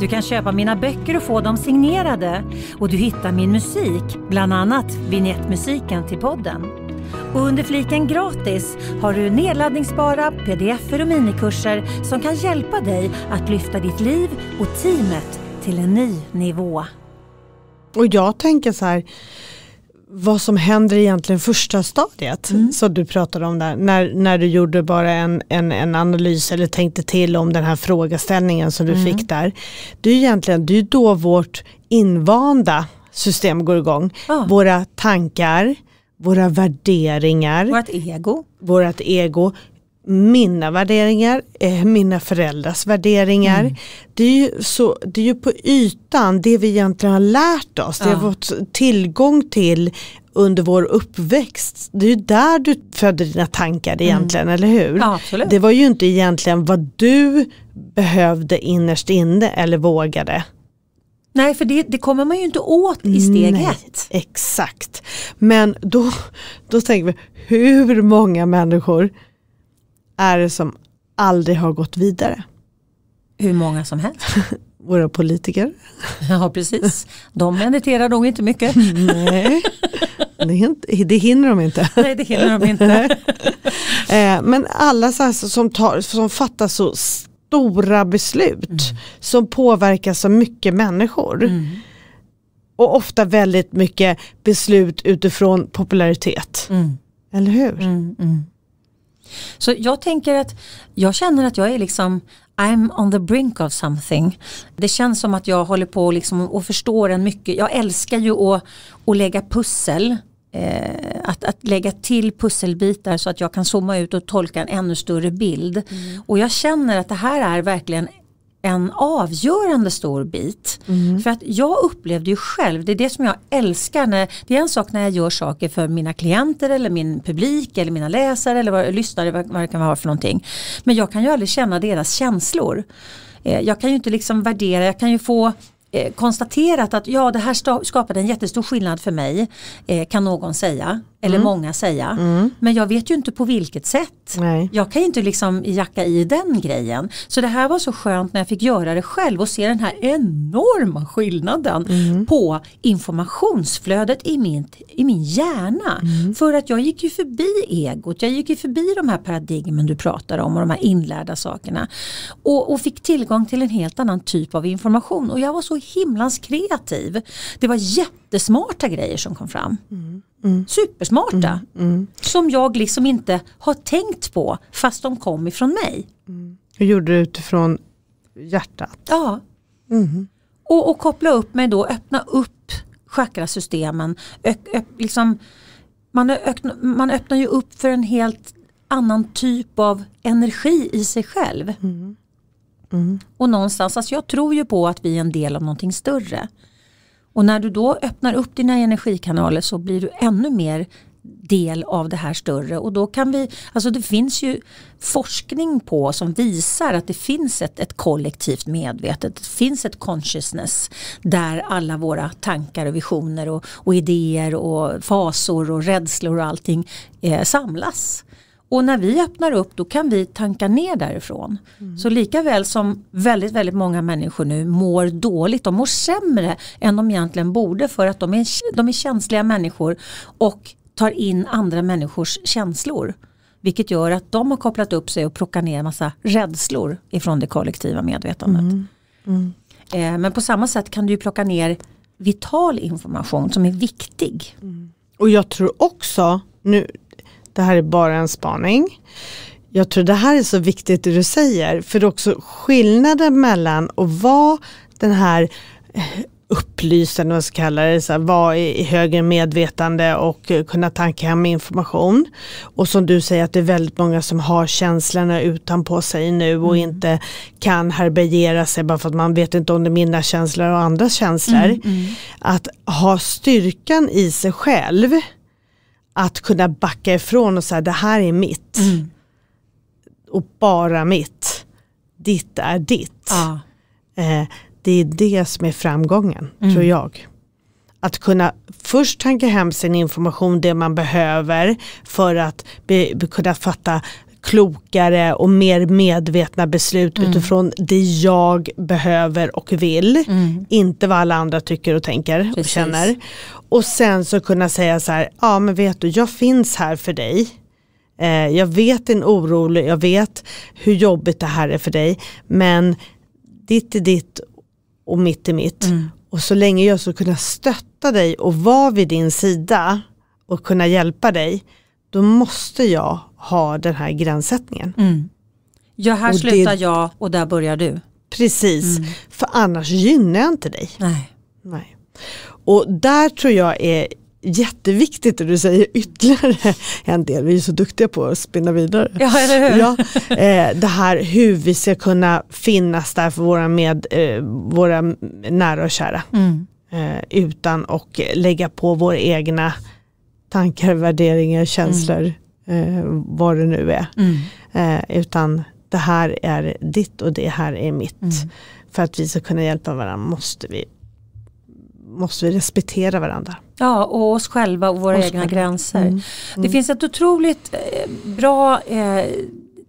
Du kan köpa mina böcker och få dem signerade och du hittar min musik, bland annat vignettmusiken till podden. Och under fliken gratis har du nedladdningsbara pdf och minikurser som kan hjälpa dig att lyfta ditt liv och teamet till en ny nivå. Och jag tänker så här, vad som händer egentligen första stadiet Mm. som du pratade om där, när, när du gjorde bara en, en, en analys eller tänkte till om den här frågeställningen som du Mm. fick där. Det är egentligen, det är då vårt invanda system går igång. Ja. Våra tankar, våra värderingar, Vårt ego. vårt ego, mina värderingar, eh, mina föräldrars värderingar. Mm. Det, är ju så, det är ju på ytan det vi egentligen har lärt oss, det Ja. har fått tillgång till under vår uppväxt. Det är ju där du födde dina tankar egentligen, eller hur? Mm. Ja. Det var ju inte egentligen vad du behövde innerst inne eller vågade. Nej, för det, det kommer man ju inte åt i steg Nej, ett. Exakt. Men då, då tänker vi, hur många människor är det som aldrig har gått vidare? Hur många som helst. våra politiker. Ja precis, de mediterar nog inte mycket. Nej, det, hinner de inte. Nej det hinner de inte. Eh, men alla så som, tar, som fattar så stora beslut mm. som påverkar så mycket människor. Mm. Och ofta väldigt mycket beslut utifrån popularitet. Mm. Eller hur? Mm, mm. Så jag tänker att jag känner att jag är liksom I'm on the brink of something. Det känns som att jag håller på liksom och förstår en mycket. Jag älskar ju att, att lägga pussel. Eh, att, att lägga till pusselbitar så att jag kan zooma ut och tolka en ännu större bild. Mm. Och jag känner att det här är verkligen en avgörande stor bit. Mm. För att jag upplevde ju själv, det är det som jag älskar, när, det är en sak när jag gör saker för mina klienter eller min publik eller mina läsare eller vad, lyssnare, vad, vad det kan vara för någonting. Men jag kan ju aldrig känna deras känslor. Eh, jag kan ju inte liksom värdera, jag kan ju få Eh, konstaterat att ja det här skapade en jättestor skillnad för mig eh, kan någon säga eller mm. många säga. Mm. Men jag vet ju inte på vilket sätt. Nej. Jag kan ju inte liksom jacka i den grejen. Så det här var så skönt när jag fick göra det själv och se den här enorma skillnaden mm. på informationsflödet i min, i min hjärna. Mm. För att jag gick ju förbi egot, jag gick ju förbi de här paradigmen du pratar om och de här inlärda sakerna. Och, och fick tillgång till en helt annan typ av information och jag var så himlans kreativ. Det var jättesmarta grejer som kom fram. Mm. Mm. Supersmarta. Mm. Mm. Som jag liksom inte har tänkt på fast de kom ifrån mig. Mm. Hur gjorde du utifrån hjärtat? Ja. Mm. Och, och, koppla upp mig då, öppna upp chakrasystemen. Liksom, man, öppna, man öppnar ju upp för en helt annan typ av energi i sig själv. Mm. Och någonstans, alltså jag tror ju på att vi är en del av någonting större. Och när du då öppnar upp dina energikanaler så blir du ännu mer del av det här större och då kan vi, alltså det finns ju forskning på som visar att det finns ett, ett kollektivt medvetet, det finns ett consciousness där alla våra tankar och visioner och, och idéer och fasor och rädslor och allting eh, samlas. Och när vi öppnar upp då kan vi tanka ner därifrån. Mm. Så lika väl som väldigt, väldigt många människor nu mår dåligt, de mår sämre än de egentligen borde för att de är, de är känsliga människor och tar in andra människors känslor. Vilket gör att de har kopplat upp sig och plockat ner en massa rädslor ifrån det kollektiva medvetandet. Mm. Mm. Eh, men på samma sätt kan du plocka ner vital information som är viktig. Mm. Och jag tror också, nu det här är bara en spaning. Jag tror det här är så viktigt det du säger, för också skillnaden mellan att vara den här eh, upplysande, vad ska kalla det, så här, vara i högre medvetande och kunna tanka hem information. Och som du säger att det är väldigt många som har känslorna utanpå sig nu och mm. inte kan härbärgera sig bara för att man vet inte om det är mina känslor och andras känslor. Mm, mm. Att ha styrkan i sig själv att kunna backa ifrån och säga det här är mitt. Mm. Och bara mitt. Ditt är ditt. Ah. Eh, det är det som är framgången, mm. tror jag. Att kunna först tanka hem sin information, det man behöver för att be, kunna fatta klokare och mer medvetna beslut mm. utifrån det jag behöver och vill. Mm. Inte vad alla andra tycker och tänker Precis. och känner. Och sen så kunna säga så här, ja men vet du, jag finns här för dig. Eh, jag vet din oro, jag vet hur jobbigt det här är för dig. Men ditt är ditt och mitt är mitt. Mm. Och så länge jag ska kunna stötta dig och vara vid din sida och kunna hjälpa dig, då måste jag ha den här gränssättningen. Mm. Ja, här och slutar det, jag och där börjar du. Precis, mm. för annars gynnar jag inte dig. Nej. Nej. Och där tror jag är jätteviktigt att du säger ytterligare en del. Vi är så duktiga på att spinna vidare. Ja, eller hur? Ja, eh, det här hur vi ska kunna finnas där för våra, med, eh, våra nära och kära. Mm. Eh, utan att lägga på våra egna tankar, värderingar, känslor, mm. Eh, vad det nu är. Mm. Eh, utan det här är ditt och det här är mitt. Mm. För att vi ska kunna hjälpa varandra måste vi, måste vi respektera varandra. Ja, och oss själva och våra oss egna själva. gränser. Mm. Det mm. finns ett otroligt eh, bra eh,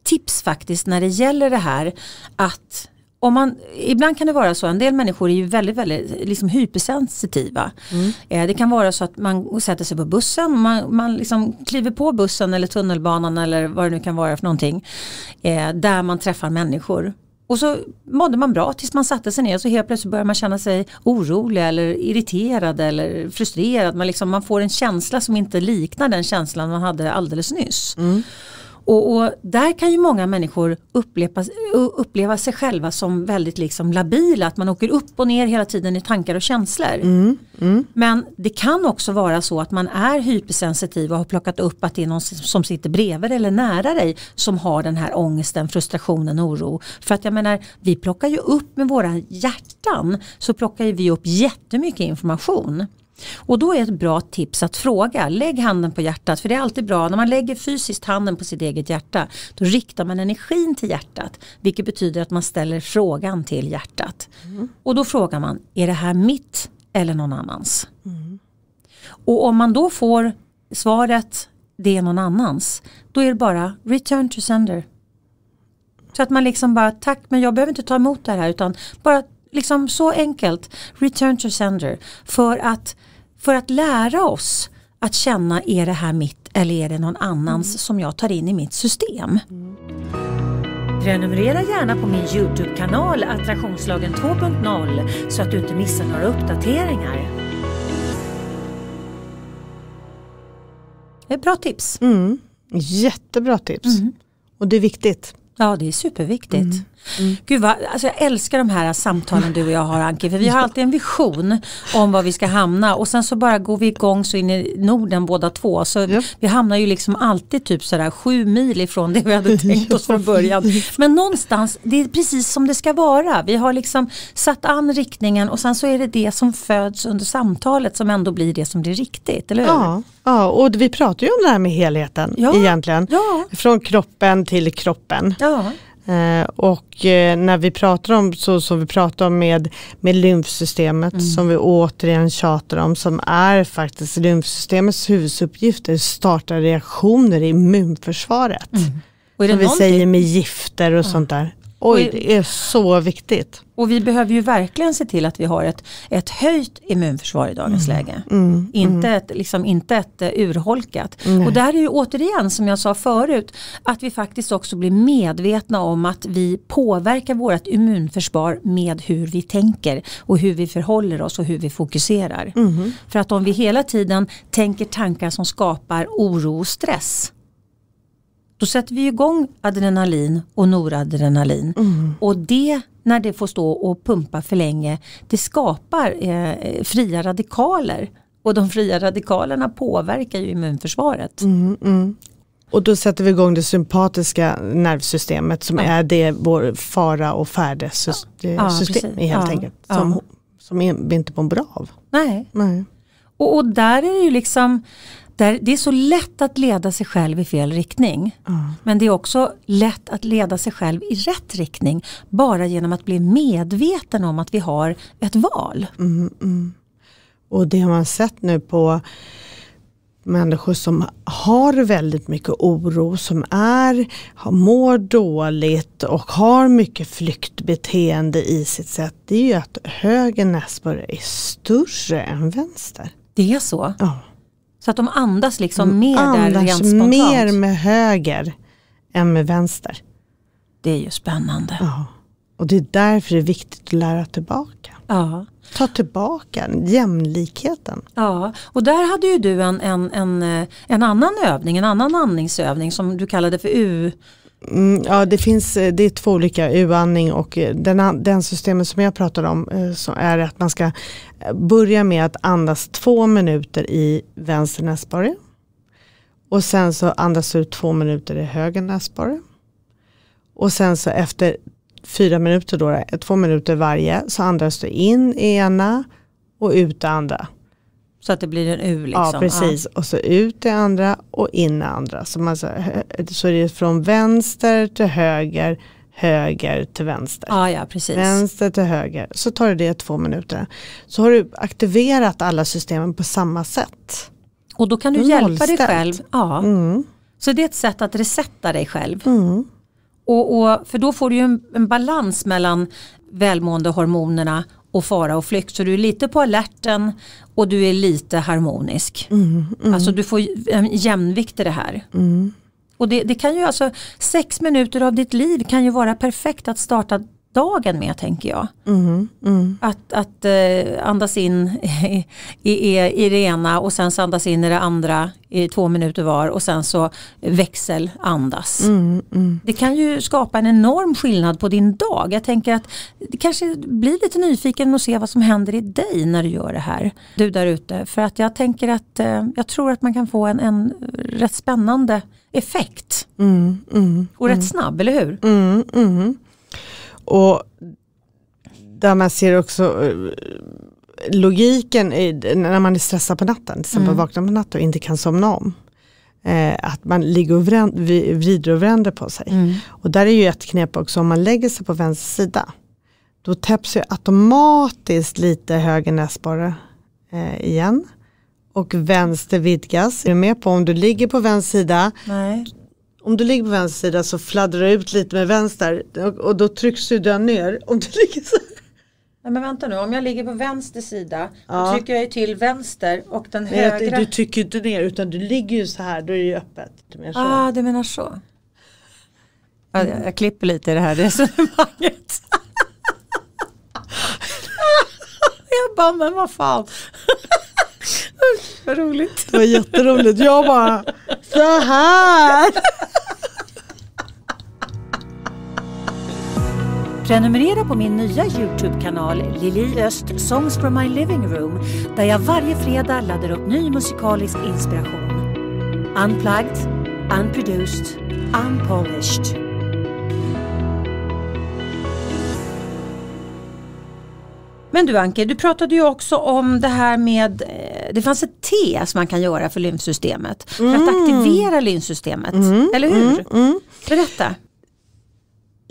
tips faktiskt när det gäller det här att om man, ibland kan det vara så, en del människor är ju väldigt, väldigt liksom hypersensitiva. Mm. Eh, det kan vara så att man sätter sig på bussen, man, man liksom kliver på bussen eller tunnelbanan eller vad det nu kan vara för någonting. Eh, där man träffar människor. Och så mådde man bra tills man satte sig ner så helt plötsligt börjar man känna sig orolig eller irriterad eller frustrerad. Man, liksom, man får en känsla som inte liknar den känslan man hade alldeles nyss. Mm. Och, och, där kan ju många människor uppleva, uppleva sig själva som väldigt liksom labila, att man åker upp och ner hela tiden i tankar och känslor. Mm, mm. Men det kan också vara så att man är hypersensitiv och har plockat upp att det är någon som sitter bredvid eller nära dig som har den här ångesten, frustrationen, oro. För att jag menar, vi plockar ju upp med våra hjärtan så plockar vi upp jättemycket information. Och då är ett bra tips att fråga, lägg handen på hjärtat för det är alltid bra när man lägger fysiskt handen på sitt eget hjärta då riktar man energin till hjärtat vilket betyder att man ställer frågan till hjärtat. Mm. Och då frågar man, är det här mitt eller någon annans? Mm. Och om man då får svaret, det är någon annans, då är det bara return to sender. Så att man liksom bara, tack men jag behöver inte ta emot det här utan bara liksom så enkelt, return to sender. För att för att lära oss att känna är det här mitt eller är det någon annans mm. som jag tar in i mitt system. Mm. Prenumerera gärna på min Youtube-kanal Attraktionslagen 2.0 så att du inte missar några uppdateringar. Ett bra tips. Mm. Jättebra tips. Mm. Och det är viktigt. Ja det är superviktigt. Mm. Gud vad, alltså jag älskar de här samtalen du och jag har Anki för vi har alltid en vision om var vi ska hamna och sen så bara går vi igång så in i Norden båda två så ja. vi hamnar ju liksom alltid typ sådär sju mil ifrån det vi hade tänkt oss från början. Men någonstans, det är precis som det ska vara. Vi har liksom satt an riktningen och sen så är det det som föds under samtalet som ändå blir det som blir riktigt, eller hur? Ja, ja och vi pratar ju om det här med helheten ja. egentligen. Ja. Från kroppen till kroppen. Ja. Eh, och eh, när vi pratar om så som vi pratar om med, med lymfsystemet mm. som vi återigen tjatar om som är faktiskt lymfsystemets huvuduppgift är att starta reaktioner i immunförsvaret. Mm. Och som vi säger med gifter och ja. sånt där. Oj, det är så viktigt. Och vi behöver ju verkligen se till att vi har ett, ett höjt immunförsvar i dagens mm. läge. Mm. Inte, mm. Ett, liksom, inte ett uh, urholkat. Och där är ju återigen som jag sa förut att vi faktiskt också blir medvetna om att vi påverkar vårt immunförsvar med hur vi tänker och hur vi förhåller oss och hur vi fokuserar. Mm. För att om vi hela tiden tänker tankar som skapar oro och stress då sätter vi igång adrenalin och noradrenalin. Mm. Och det, när det får stå och pumpa för länge, det skapar eh, fria radikaler. Och de fria radikalerna påverkar ju immunförsvaret. Mm, mm. Och då sätter vi igång det sympatiska nervsystemet som ja. är det vår fara och färdesystem ja. ja, helt ja. enkelt. Som, som vi inte mår bra av. Nej. Nej. Och, och, där är det ju liksom där det är så lätt att leda sig själv i fel riktning. Mm. Men det är också lätt att leda sig själv i rätt riktning. Bara genom att bli medveten om att vi har ett val. Mm, mm. Och det har man sett nu på människor som har väldigt mycket oro, som är, mår dåligt och har mycket flyktbeteende i sitt sätt. Det är ju att höger näsborre är större än vänster. Det är så? Ja. Så att de andas liksom mer andas där rent spontant. mer med höger än med vänster. Det är ju spännande. Ja. Och det är därför det är viktigt att lära tillbaka. Ja. Ta tillbaka jämlikheten. Ja, och där hade ju du en, en, en, eh, en annan övning, en annan andningsövning som du kallade för U Mm, ja det finns, eh, det är två olika U-andning och eh, den, den systemet som jag pratade om så är att man ska börja med att andas två minuter i vänster näsborre. Och sen så andas ut två minuter i höger näsborre. Och sen så efter fyra minuter då, två minuter varje, så andas du in i ena och ut i andra. Så att det blir en U liksom? Ja precis ja. och så ut i andra och in i andra. Så, man, så, så är det från vänster till höger, höger till vänster. Ja, ja, precis. Vänster till höger. Så tar det två minuter. Så har du aktiverat alla systemen på samma sätt. Och då kan du hjälpa dig själv. Ja. Mm. Så det är ett sätt att resetta dig själv. Mm. Och, och, för då får du en, en balans mellan välmående hormonerna och fara och flykt. Så du är lite på alerten och du är lite harmonisk. Mm, mm, Alltså du får en jämvikt i det här. mm. Och det, det kan ju alltså, sex minuter av ditt liv kan ju vara perfekt att starta dagen med tänker jag. Mm, mm. Att, att eh, andas in i, i, i det ena och sen så andas in i det andra i två minuter var och sen så växel andas. Mm, mm. Det kan ju skapa en enorm skillnad på din dag. Jag tänker att det kanske blir lite nyfiken och se vad som händer i dig när du gör det här. Du där ute. För att jag tänker att eh, jag tror att man kan få en, en rätt spännande effekt. Mm, mm, Och rätt snabb, eller hur? mm, mm. Och där man ser också eh, logiken i, när man är stressad på natten, till exempel Mm. vaknar på natten och inte kan somna om. Eh, att man ligger och vrän, vi- vrider och vänder på sig. Mm. Och där är ju ett knep också, om man lägger sig på vänster sida, då täpps ju automatiskt lite höger näsborre eh, igen. Och vänster vidgas. Är du med på om du ligger på vänster sida, Nej. om du ligger på vänster sida så fladdrar det ut lite med vänster och, och då trycks du den ner. Om du ligger så Nej men vänta nu, om jag ligger på vänster sida Ja. då trycker jag ju till vänster och den Nej, högra. du trycker inte ner utan du ligger ju så här, då är det ju öppet. Du så. Ah, du menar så. Ja, jag, jag klipper lite i det här resonemanget. jag bara, men vad fan. vad roligt. Det var jätteroligt, jag bara så här. Prenumerera på min nya Youtube-kanal Lili Öst Songs from my living room där jag varje fredag laddar upp ny musikalisk inspiration. Unplugged, unproduced, unpolished. Men du Anke, du pratade ju också om det här med, eh, det fanns ett te som man kan göra för lymfsystemet. För att aktivera lymfsystemet, eller hur? Mm. Berätta.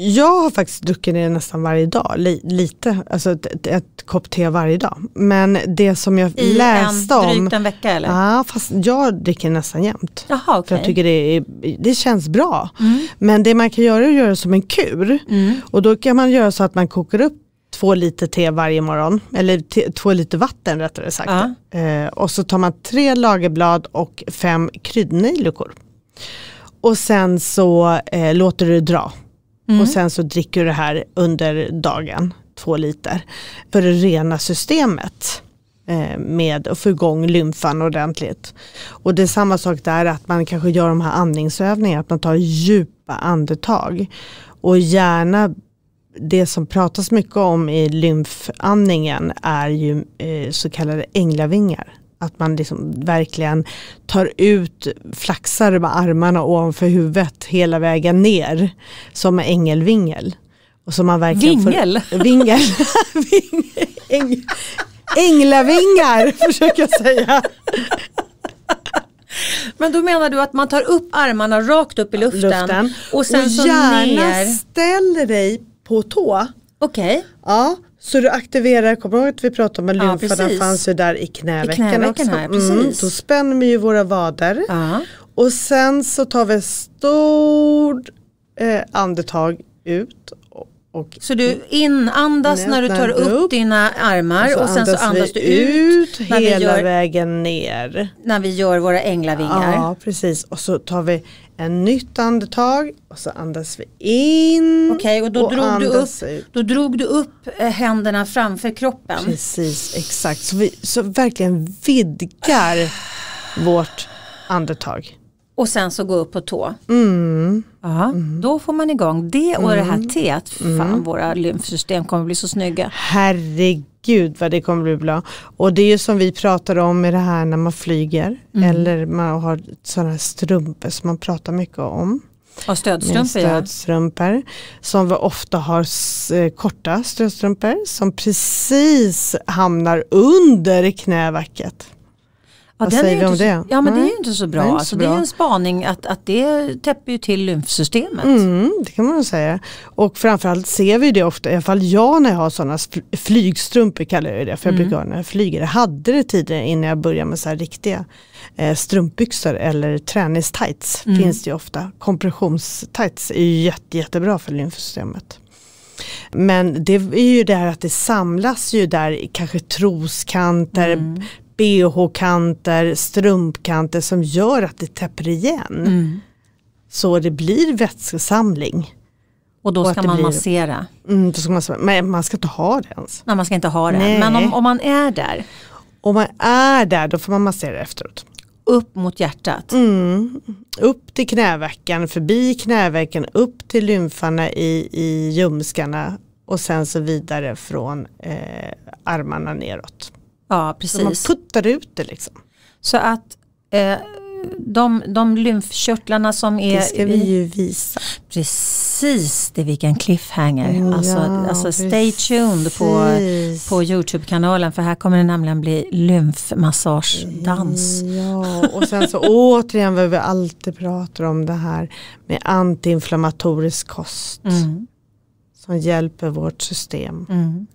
Jag har faktiskt druckit det nästan varje dag, li, lite, alltså ett, ett, kopp te varje dag. Men det som jag I läste en, om, drygt en vecka eller? ja, fast jag dricker nästan jämt. Jaha För okej. jag tycker det, är, det känns bra. Mm. Men det man kan göra är att göra det som en kur. Mm. Och då kan man göra så att man kokar upp två liter te varje morgon, eller te, två liter vatten rättare sagt. Ja. Eh, och så tar man tre lagerblad och fem kryddnejlikor. Och sen så eh, låter du det dra. Mm. Och sen så dricker du det här under dagen, två liter. För att rena systemet eh, med att få igång lymfan ordentligt. Och det är samma sak där att man kanske gör de här andningsövningarna, att man tar djupa andetag. Och gärna det som pratas mycket om i lymfandningen är ju eh, så kallade änglavingar. Att man liksom verkligen tar ut, flaxar med armarna ovanför huvudet hela vägen ner. Som en ängelvingel. Och så man verkligen Vingel? Får, vingel. Ving, äng, änglavingar försöker jag säga. Men då menar du att man tar upp armarna rakt upp i luften, Luften. och sen och så gärna ner. ställer dig på tå. Okej, Ja, så du aktiverar, kommer du ihåg att vi pratade om att Ja, lymfarna precis. fanns ju där i knävecken, I knävecken också. här, precis. då spänner vi ju våra vader. ja. Och sen så tar vi ett stort eh, andetag ut. Och, och Så du inandas när du tar upp, upp. dina armar och, sen så andas du ut, hela gör, vägen ner. när vi gör våra änglavingar. Ja, precis. Och så tar vi en nytt andetag och så andas vi in. Okej, och då drog, du upp, andas ut. då drog du upp eh, händerna framför kroppen. Precis, exakt. Så vi så verkligen vidgar vårt andetag. Och sen så gå upp på tå. Mm. Ja, Då får man igång det och det här teet. Fan, våra lymfsystem kommer bli så snygga. Herregud vad det kommer bli bra. Och det är ju som vi pratar om med det här när man flyger. Mm. Eller man har sådana här strumpor som man pratar mycket om. Och Med stödstrumpor ja. stödstrumpor. Som vi ofta har eh, korta stödstrumpor som precis hamnar under knävecket. Ja, Vad är säger vi om inte det? Så, ja men det är Nej. ju inte så Det bra. är inte så alltså, Det är bra. en spaning att, att det täpper ju till lymfsystemet. Mm, det kan man säga. Och framförallt ser vi det ofta, i alla fall jag när jag har sådana fl- flygstrumpor kallar jag det för jag Mm. brukar ha när jag flyger. Jag hade det tidigare innan jag började med så här riktiga eh, strumpbyxor eller träningstights. Mm. Finns det ju ofta. Kompressionstights är ju jätte, jättebra för lymfsystemet. Men det är ju det här att det samlas ju där kanske troskanter, Mm. Bh-kanter, strumpkanter som gör att det täpper igen. Mm. Så det blir vätskesamling. Och då Och ska man blir- massera. Mm, då ska man, men man ska inte ha det ens. Nej man ska inte ha det. Nej. Men om, om man är där, Om man är där då får man massera efteråt. upp mot hjärtat. Mm. Upp till knävecken, förbi knävecken, upp till lymfarna i, i ljumskarna och sen så vidare från eh, armarna neråt. Ja Så man precis. puttar ut det liksom. Så att eh, de, de lymfkörtlarna som är Det ska vi ju visa. Precis, det är vilken cliffhanger. Ja, alltså, alltså stay tuned på, precis. på Youtube-kanalen för här kommer det nämligen bli lymfmassagedans. Ja, och sen så återigen vad vi alltid pratar om det här med antiinflammatorisk kost Mm, som hjälper vårt system. mm.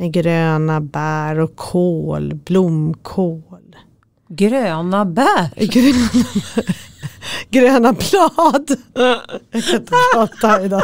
Med gröna bär och kål, blomkål. Gröna bär. Gröna, gröna blad. Jag kan inte prata idag.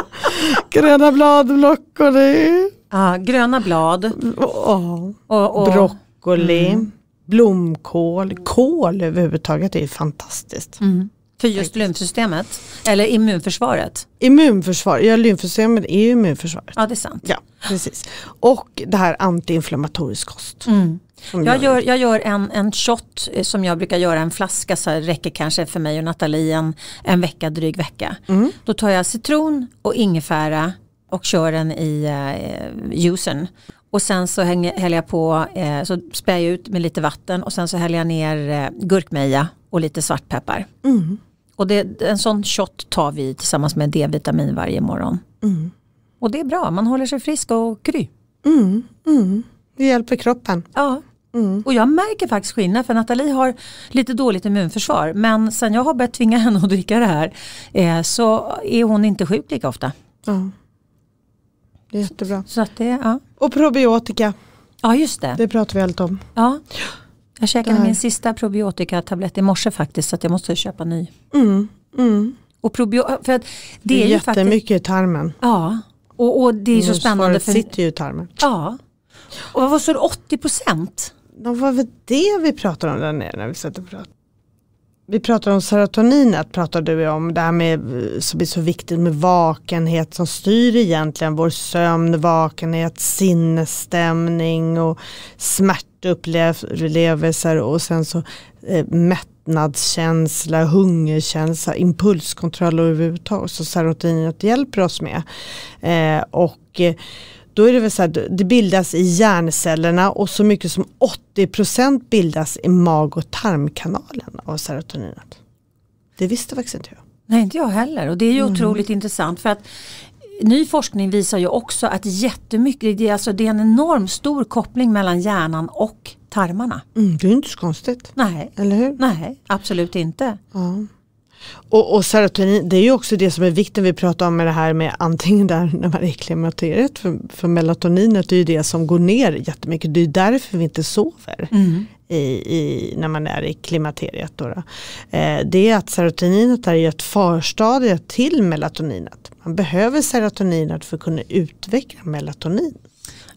Gröna blad, broccoli. Ja, gröna blad. Åh, Och, och, broccoli, blomkål. Kål överhuvudtaget är ju fantastiskt. mm, för just lymfsystemet. Eller immunförsvaret. Immunförsvar, ja lymfsystemet är ju immunförsvaret. Ja det är sant. Ja, precis. Och det här antiinflammatorisk kost. Mm. Jag gör, jag gör en, en shot eh, som jag brukar göra, en flaska så här, räcker kanske för mig och Nathalie en, en vecka, dryg vecka. Mm. Då tar jag citron och ingefära och kör den i eh, juicen. Och sen så hänger, häller jag på, eh, så spär jag ut med lite vatten och sen så häller jag ner eh, gurkmeja och lite svartpeppar. Mm. Och det, en sån shot tar vi tillsammans med D-vitamin varje morgon. Mm. Och det är bra, man håller sig frisk och kry. Mm. Mm. Det hjälper kroppen. Ja, Mm. Och jag märker faktiskt skillnad för Nathalie har lite dåligt immunförsvar men sen jag har börjat tvinga henne att dricka det här eh, så är hon inte sjuk lika ofta. Ja. Det är jättebra. Så att det, ja. Och probiotika, ja just det. det pratar vi allt om. Ja. Jag käkade min sista probiotikatablett i morse faktiskt så att jag måste köpa ny. Mm. Mm. Och probio- för att det, Det är, är ju faktiskt, jättemycket i tarmen. ja. Och, och det är så spännande för, sitter ju i tarmen. ja. Och vad sa du, 80 procent? Det var väl det vi pratade om där nere när vi satt och pratade. Vi pratade om serotoninet pratade vi om. Det här med som är så viktigt med vakenhet som styr egentligen vår sömn, vakenhet, sinnesstämning och smärtupplevelser och sen så eh, mättnadskänsla, hungerkänsla, impulskontroll och överhuvudtaget. Så serotoninet hjälper oss med. Eh, och eh, då är det väl så här, det bildas i hjärncellerna och så mycket som 80% bildas i mag och tarmkanalen av serotoninet. Det visste faktiskt inte jag. Nej inte jag heller och det är ju otroligt intressant för att ny forskning visar ju också att jättemycket, det är, alltså, det är en enorm stor koppling mellan hjärnan och tarmarna. Mm, det är inte så konstigt, Nej, eller hur? nej absolut inte. Ja. Och, och serotonin, det är ju också det som är viktigt vi pratar om med det här med antingen där när man är i klimakteriet för, för melatoninet är ju det som går ner jättemycket. Det är därför vi inte sover. Mm. i, i, när man är i klimakteriet. Då då. Eh, det är att serotoninet är ju ett förstadie till melatoninet. Man behöver serotoninet för att kunna utveckla melatonin.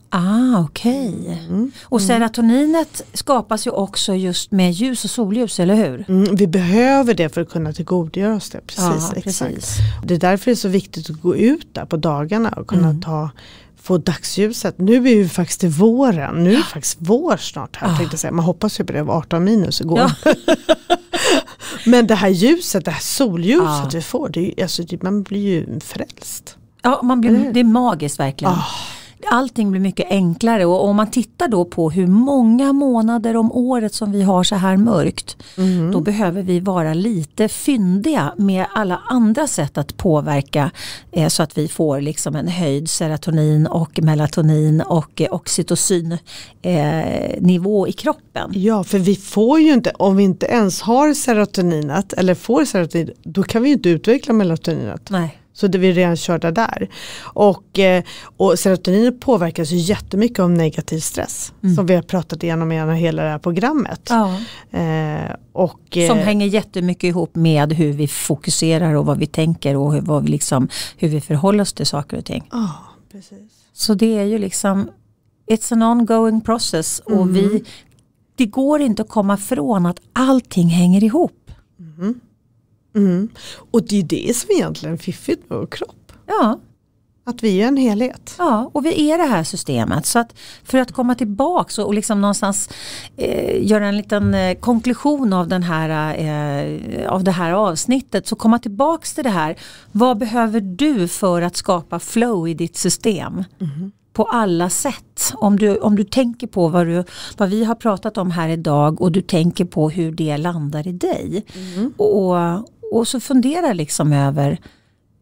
Ah okej. Mm. Och serotoninet skapas ju också just med ljus och solljus, eller hur? Mm, vi behöver det för att kunna tillgodogöra oss det. Precis, ja, exakt. precis. Det är därför det är så viktigt att gå ut där på dagarna och kunna Mm. ta få dagsljuset. Nu är vi faktiskt i våren. Nu är det faktiskt vår snart här. Ah. Tänkte säga. Man hoppas ju på det. Det var 18 minus igår. Ja. Men det här ljuset, det här solljuset Ja. vi får. Det är, alltså, man blir ju frälst. Ja, man blir, det är magiskt verkligen. Ah. Allting blir mycket enklare och om man tittar då på hur många månader om året som vi har så här mörkt Mm. då behöver vi vara lite fyndiga med alla andra sätt att påverka eh, så att vi får liksom en höjd serotonin och melatonin och eh, oxytocin eh, i kroppen. Ja, för vi får ju inte, om vi inte ens har serotoninet eller får serotonin, då kan vi ju inte utveckla melatoninet. Nej. Så det vi redan körda där. Och, eh, och serotoninet påverkas ju jättemycket av negativ stress. Som vi har pratat igenom genom hela det här programmet. Ja. Eh, och, eh, Som hänger jättemycket ihop med hur vi fokuserar och vad vi tänker och hur, vad vi liksom, hur vi förhåller oss till saker och ting. Ja, precis. Så det är ju liksom, it's an ongoing process och vi, det går inte att komma från att allting hänger ihop. Mm. Och det är det som egentligen är fiffigt med vår kropp. Ja, Att vi är en helhet. ja, och vi är det här systemet. Så att för att komma tillbaks och, liksom någonstans eh, göra en liten eh, konklusion av, den här, eh, av det här avsnittet. Så komma tillbaks till det här. Vad behöver du för att skapa flow i ditt system? på alla sätt. Om du, om du tänker på vad, du, vad vi har pratat om här idag och du tänker på hur det landar i dig. Och, och så fundera liksom över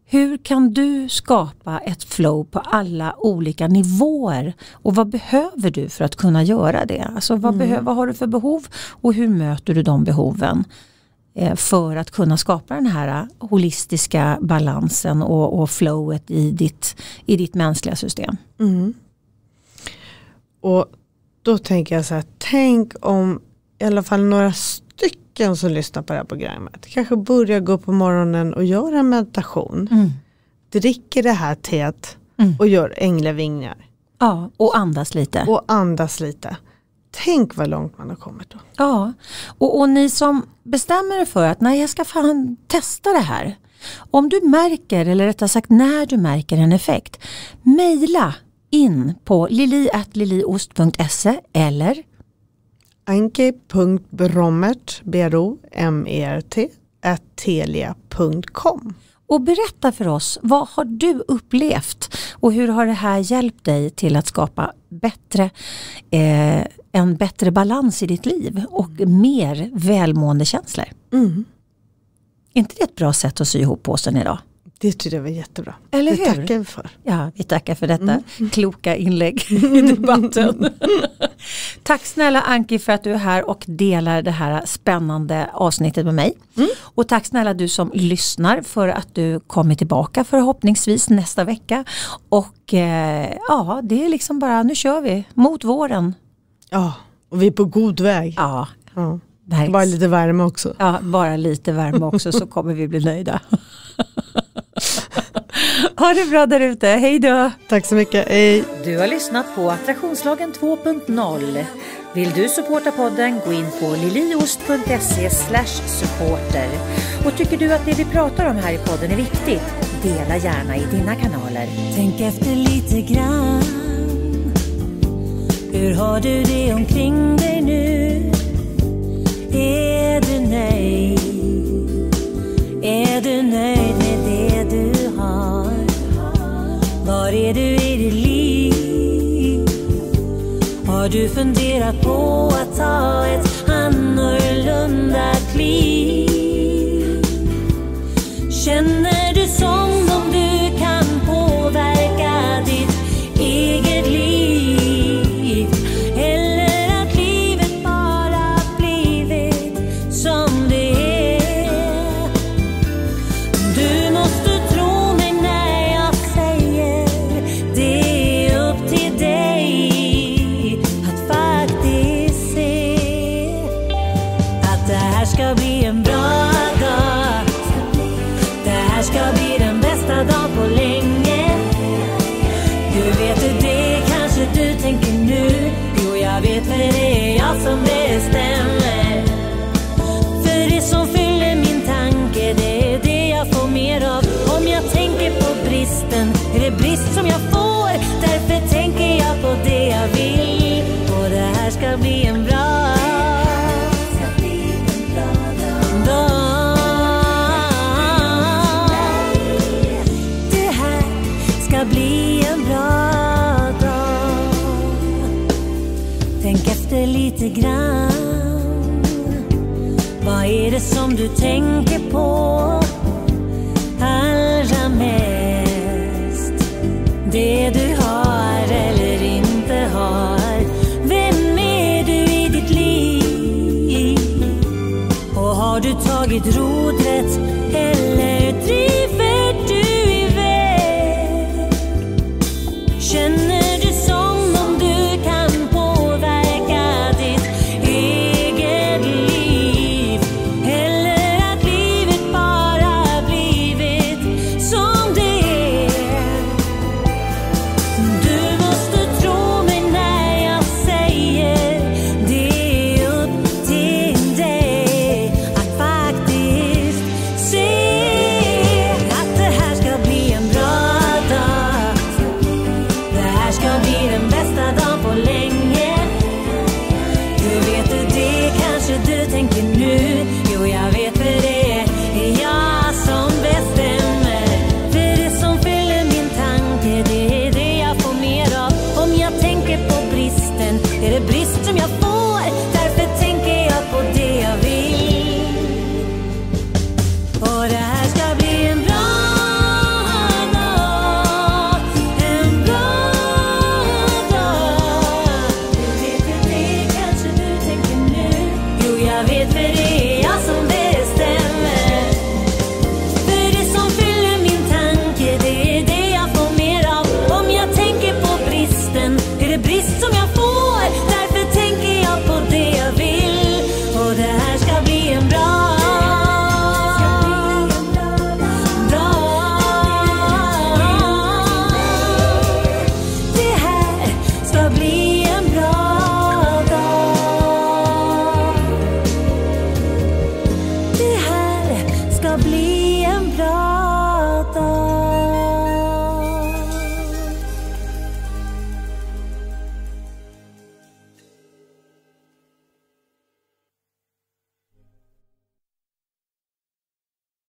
hur kan du skapa ett flow på alla olika nivåer och vad behöver du för att kunna göra det? Alltså vad, behöver, vad har du för behov och hur möter du de behoven? eh, för att kunna skapa den här holistiska balansen och, och flowet i ditt, i ditt mänskliga system. Mm. Och då tänker jag så här, tänk om i alla fall några stycken som lyssnar på det här programmet kanske börjar gå upp på morgonen och gör en meditation. Mm. Dricker det här teet Mm. och gör änglavingar. Ja, och andas lite. Och andas lite. Tänk vad långt man har kommit då. Ja, och, och ni som bestämmer er för att nej jag ska fan testa det här. Om du märker, eller rättare sagt när du märker en effekt, mejla in på lili.liliost.se eller Anki.brommert, B-R-O-M-E-R-T, at telia.com. och berätta för oss vad har du upplevt och hur har det här hjälpt dig till att skapa bättre, eh, en bättre balans i ditt liv och mer välmående känslor. Mm. Är inte det ett bra sätt att sy ihop påsen idag? Det tyckte jag var jättebra. Eller det hur? tackar vi för. Ja, vi tackar för detta kloka inlägg i debatten. Tack snälla Anki för att du är här och delar det här spännande avsnittet med mig. Och tack snälla du som lyssnar för att du kommer tillbaka förhoppningsvis nästa vecka. Och eh, ja, det är liksom bara, nu kör vi mot våren. Ja, och vi är på god väg. Ja, Ja. Nice. Bara lite värme också. Ja, bara lite värme också så kommer vi bli nöjda. ha det bra där ute, hej då! Tack så mycket. Hej. Du har lyssnat på Attraktionslagen 2.0. Vill du supporta podden, gå in på liliost.se supporter. Och tycker du att det vi pratar om här i podden är viktigt, dela gärna i dina kanaler. Tänk efter lite grann Hur har du det omkring dig nu? Är du i ditt liv? Har du funderat på att ta ett annorlunda kliv? Tänker på.